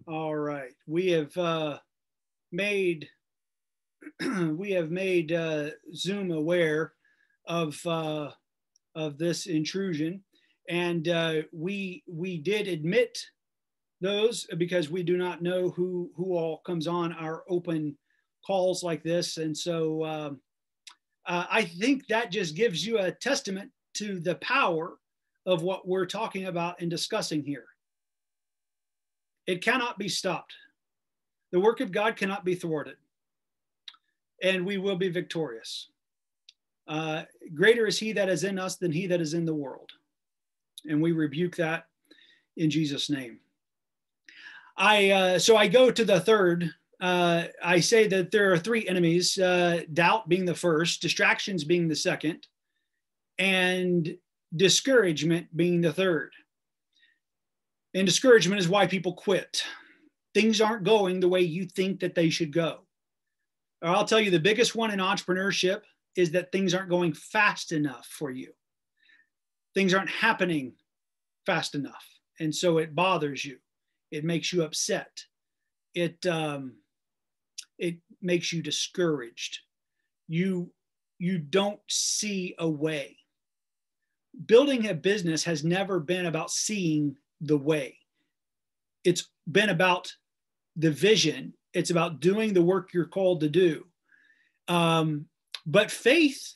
All right, we have uh, made [clears throat] we have made uh, Zoom aware of uh, of this intrusion, and uh, we we did admit those because we do not know who who all comes on our open calls like this, and so um, uh, I think that just gives you a testament to the power of what we're talking about and discussing here. It cannot be stopped. The work of God cannot be thwarted. And we will be victorious. Uh, greater is he that is in us than he that is in the world. And we rebuke that in Jesus' name. I uh, so I go to the third. Uh, I say that there are three enemies: uh, doubt being the first, distractions being the second, and discouragement being the third And discouragement is why people quit. Things aren't going the way you think that they should go. I'll tell you the biggest one in entrepreneurship is that things aren't going fast enough for you. Things aren't happening fast enough. And so it bothers you. It makes you upset. It, um, it makes you discouraged. You, you don't see a way. Building a business has never been about seeing the way. It's been about the vision. It's about doing the work you're called to do. Um, but faith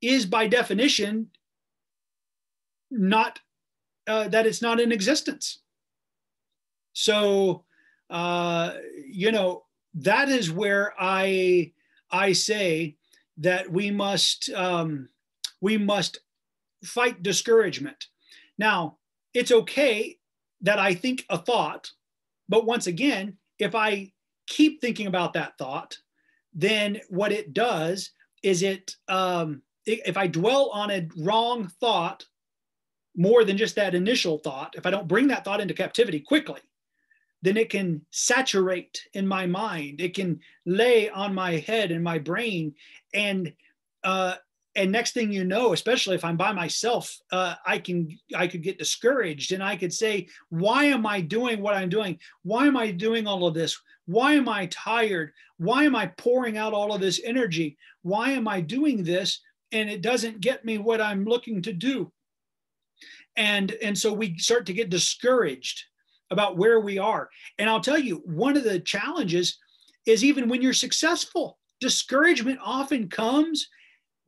is by definition not uh, that it's not in existence. So, uh, you know, that is where I I say that we must um, we must fight discouragement. Now, it's okay that I think a thought, but once again, if I keep thinking about that thought, then what it does is it um, if I dwell on a wrong thought more than just that initial thought, if I don't bring that thought into captivity quickly, then it can saturate in my mind. It can lay on my head and my brain, and uh, and next thing you know, especially if I'm by myself, uh, I can I could get discouraged, and I could say, "Why am I doing what I'm doing? Why am I doing all of this? Why am I tired? Why am I pouring out all of this energy? Why am I doing this?" And it doesn't get me what I'm looking to do. And and so we start to get discouraged about where we are. And I'll tell you, one of the challenges is even when you're successful, discouragement often comes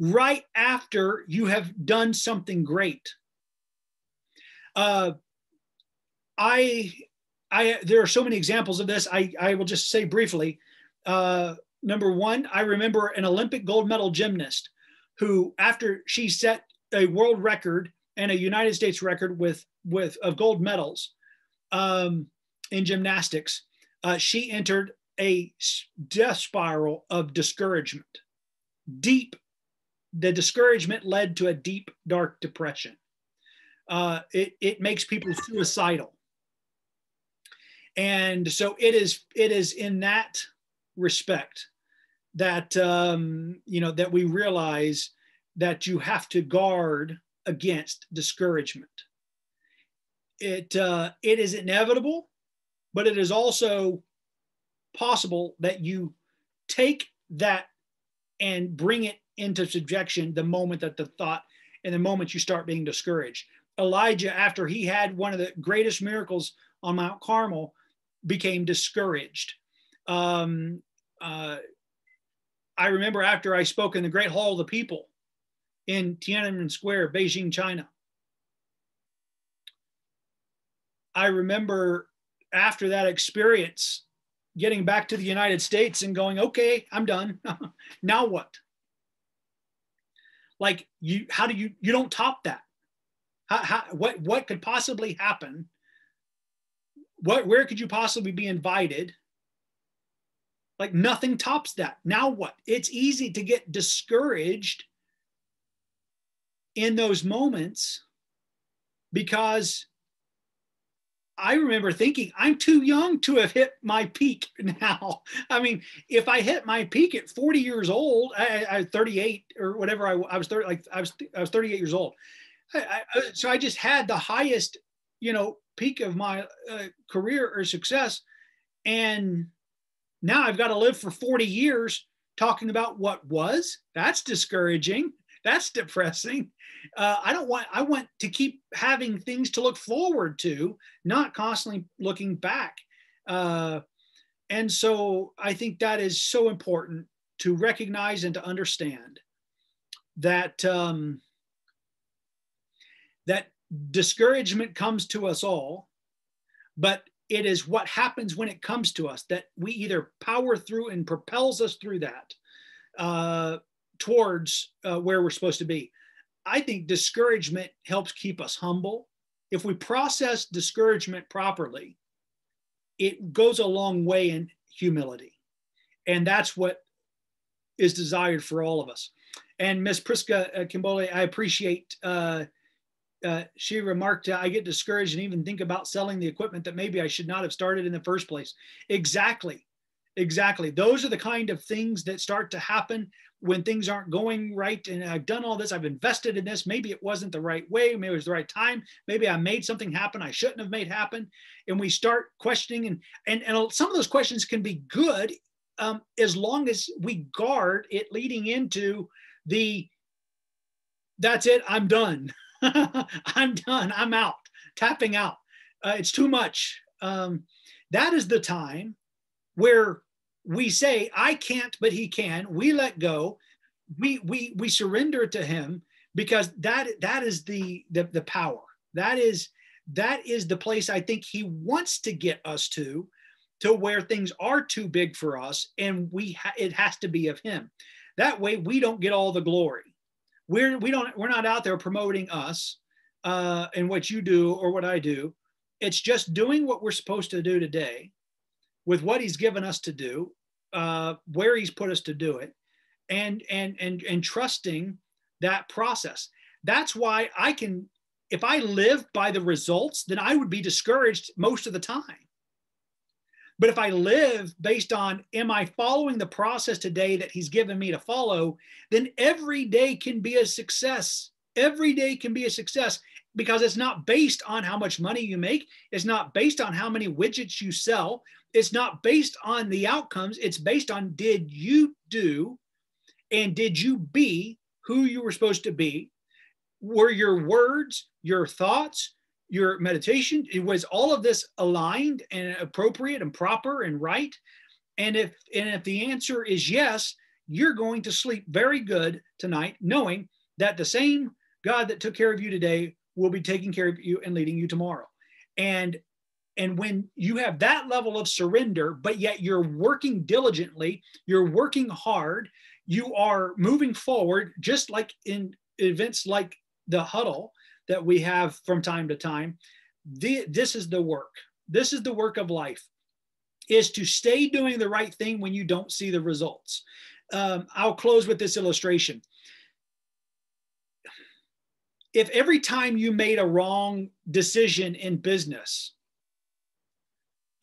right after you have done something great. Uh, I, I, there are so many examples of this. I, I will just say briefly. Uh, number one, I remember an Olympic gold medal gymnast who, after she set a world record and a United States record with with of gold medals, um, in gymnastics, uh, she entered a death spiral of discouragement. Deep, the discouragement led to a deep, dark depression. Uh, it, it makes people suicidal. And so it is, it is in that respect that, um, you know, that we realize that you have to guard against discouragement it uh, it is inevitable, but it is also possible that you take that and bring it into subjection the moment that the thought and the moment you start being discouraged. Elijah, after he had one of the greatest miracles on Mount Carmel, became discouraged. Um, uh, I remember after I spoke in the Great Hall of the People in Tiananmen Square, Beijing, China. I remember after that experience getting back to the United States and going, okay, I'm done. [laughs] now what? Like you, how do you, you don't top that. How, how, what, what could possibly happen? What, where could you possibly be invited? Like nothing tops that. Now what? It's easy to get discouraged in those moments because I remember thinking, I'm too young to have hit my peak [laughs] now. I mean, if I hit my peak at 40 years old, I, I 38 or whatever, I, I was 30, like I was, I was 38 years old. I, I, so I just had the highest, you know, peak of my uh, career or success. And now I've got to live for 40 years talking about what was. That's discouraging. That's depressing uh, I don't want, I want to keep having things to look forward to, not constantly looking back. Uh, and so I think that is so important to recognize and to understand that um, that discouragement comes to us all, but it is what happens when it comes to us that we either power through and propels us through that uh, towards uh, where we're supposed to be. I think discouragement helps keep us humble. If we process discouragement properly, it goes a long way in humility. And that's what is desired for all of us. And Miss Priska uh, Kimbole, I appreciate uh, uh, she remarked, I get discouraged and even think about selling the equipment that maybe I should not have started in the first place. Exactly. Exactly. Those are the kind of things that start to happen when things aren't going right. And I've done all this, I've invested in this. Maybe it wasn't the right way. Maybe it was the right time. Maybe I made something happen I shouldn't have made happen. And we start questioning, and, and, and some of those questions can be good um, as long as we guard it leading into the that's it, I'm done. [laughs] I'm done. I'm out, tapping out. Uh, it's too much. Um, that is the time where we say, I can't, but he can. We let go. We, we, we surrender to him because that, that is the, the, the power. That is, that is the place I think he wants to get us to, to where things are too big for us and we ha- it has to be of him. That way we don't get all the glory we're we don't we're not out there promoting us uh, and what you do or what I do. It's just doing what we're supposed to do today, with what He's given us to do, uh, where He's put us to do it, and and and and trusting that process. That's why I can, if I live by the results, then I would be discouraged most of the time. But if I live based on, am I following the process today that he's given me to follow, then every day can be a success. Every day can be a success because it's not based on how much money you make. It's not based on how many widgets you sell. It's not based on the outcomes. It's based on did you do and did you be who you were supposed to be? Were your words, your thoughts, your meditation it was all of this aligned and appropriate and proper and right and if and if the answer is yes you're going to sleep very good tonight knowing that the same god that took care of you today will be taking care of you and leading you tomorrow and and when you have that level of surrender but yet you're working diligently you're working hard you are moving forward just like in events like the huddle that we have from time to time. The, this is the work. This is the work of life is to stay doing the right thing when you don't see the results. Um, I'll close with this illustration. If every time you made a wrong decision in business,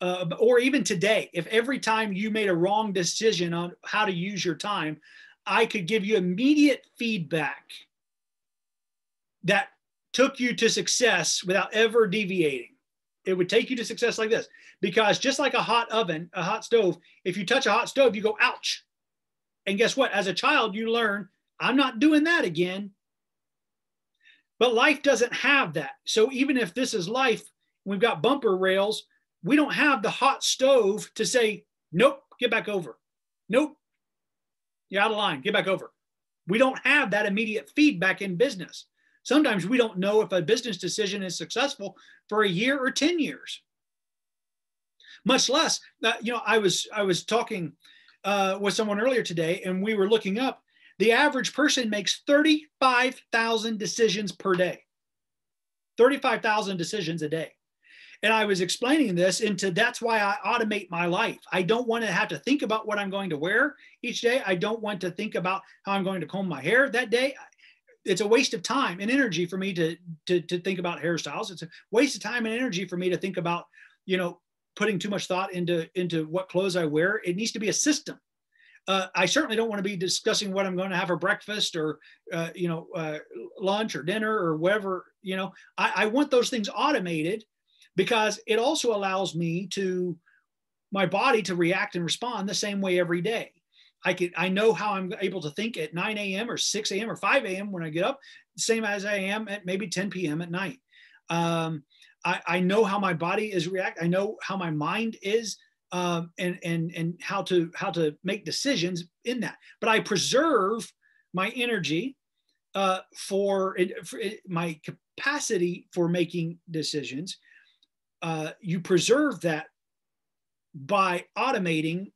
uh, or even today, if every time you made a wrong decision on how to use your time, I could give you immediate feedback that took you to success without ever deviating. It would take you to success like this because just like a hot oven, a hot stove, if you touch a hot stove, you go, ouch. And guess what? As a child, you learn, I'm not doing that again. But life doesn't have that. So even if this is life, we've got bumper rails, we don't have the hot stove to say, nope, get back over. Nope, you're out of line, get back over. We don't have that immediate feedback in business. Sometimes we don't know if a business decision is successful for a year or 10 years. Much less, uh, you know, I was I was talking uh, with someone earlier today, and we were looking up. The average person makes 35,000 decisions per day. 35,000 decisions a day. And I was explaining this into that's why I automate my life. I don't want to have to think about what I'm going to wear each day. I don't want to think about how I'm going to comb my hair that day it's a waste of time and energy for me to, to to think about hairstyles. It's a waste of time and energy for me to think about, you know, putting too much thought into into what clothes I wear. It needs to be a system. Uh, I certainly don't want to be discussing what I'm going to have for breakfast or uh, you know uh, lunch or dinner or whatever. You know, I, I want those things automated because it also allows me to my body to react and respond the same way every day. I can I know how I'm able to think at 9 a.m. or 6 a.m. or 5 a.m. when I get up, same as I am at maybe 10 p.m. at night. Um, I, I know how my body is react. I know how my mind is, um, and and and how to how to make decisions in that. But I preserve my energy uh, for, it, for it, my capacity for making decisions. Uh, you preserve that by automating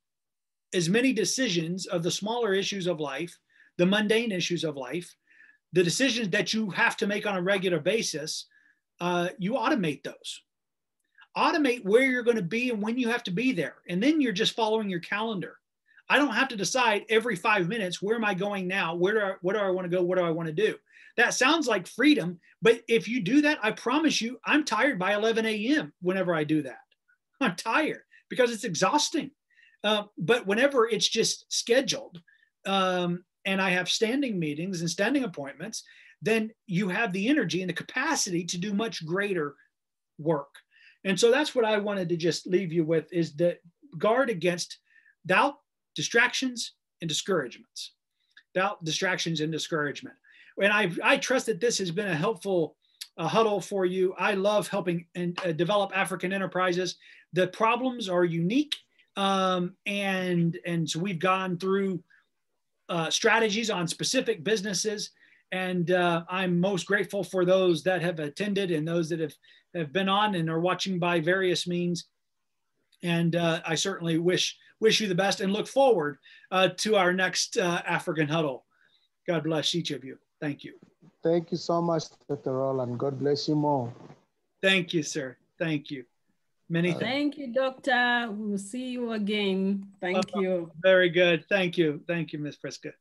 as many decisions of the smaller issues of life, the mundane issues of life, the decisions that you have to make on a regular basis, uh, you automate those. Automate where you're going to be and when you have to be there. And then you're just following your calendar. I don't have to decide every five minutes where am I going now? Where do I, where do I want to go? What do I want to do? That sounds like freedom, but if you do that, I promise you, I'm tired by 11 a.m. whenever I do that. I'm tired because it's exhausting. Uh, but whenever it's just scheduled um, and I have standing meetings and standing appointments, then you have the energy and the capacity to do much greater work. And so that's what I wanted to just leave you with is that guard against doubt, distractions, and discouragements. Doubt, distractions, and discouragement. And I, I trust that this has been a helpful uh, huddle for you. I love helping and uh, develop African enterprises. The problems are unique, um, and and so we've gone through uh, strategies on specific businesses. And uh, I'm most grateful for those that have attended and those that have, have been on and are watching by various means. And uh, I certainly wish wish you the best and look forward uh, to our next African huddle. God bless each of you. Thank you. Thank you so much, Dr. Rollan. God bless you more. Thank you, sir. Thank you. Many thanks. Thank you, Doctor. We'll see you again. Thank uh, you. Very good. Thank you. Thank you, Ms. Priska.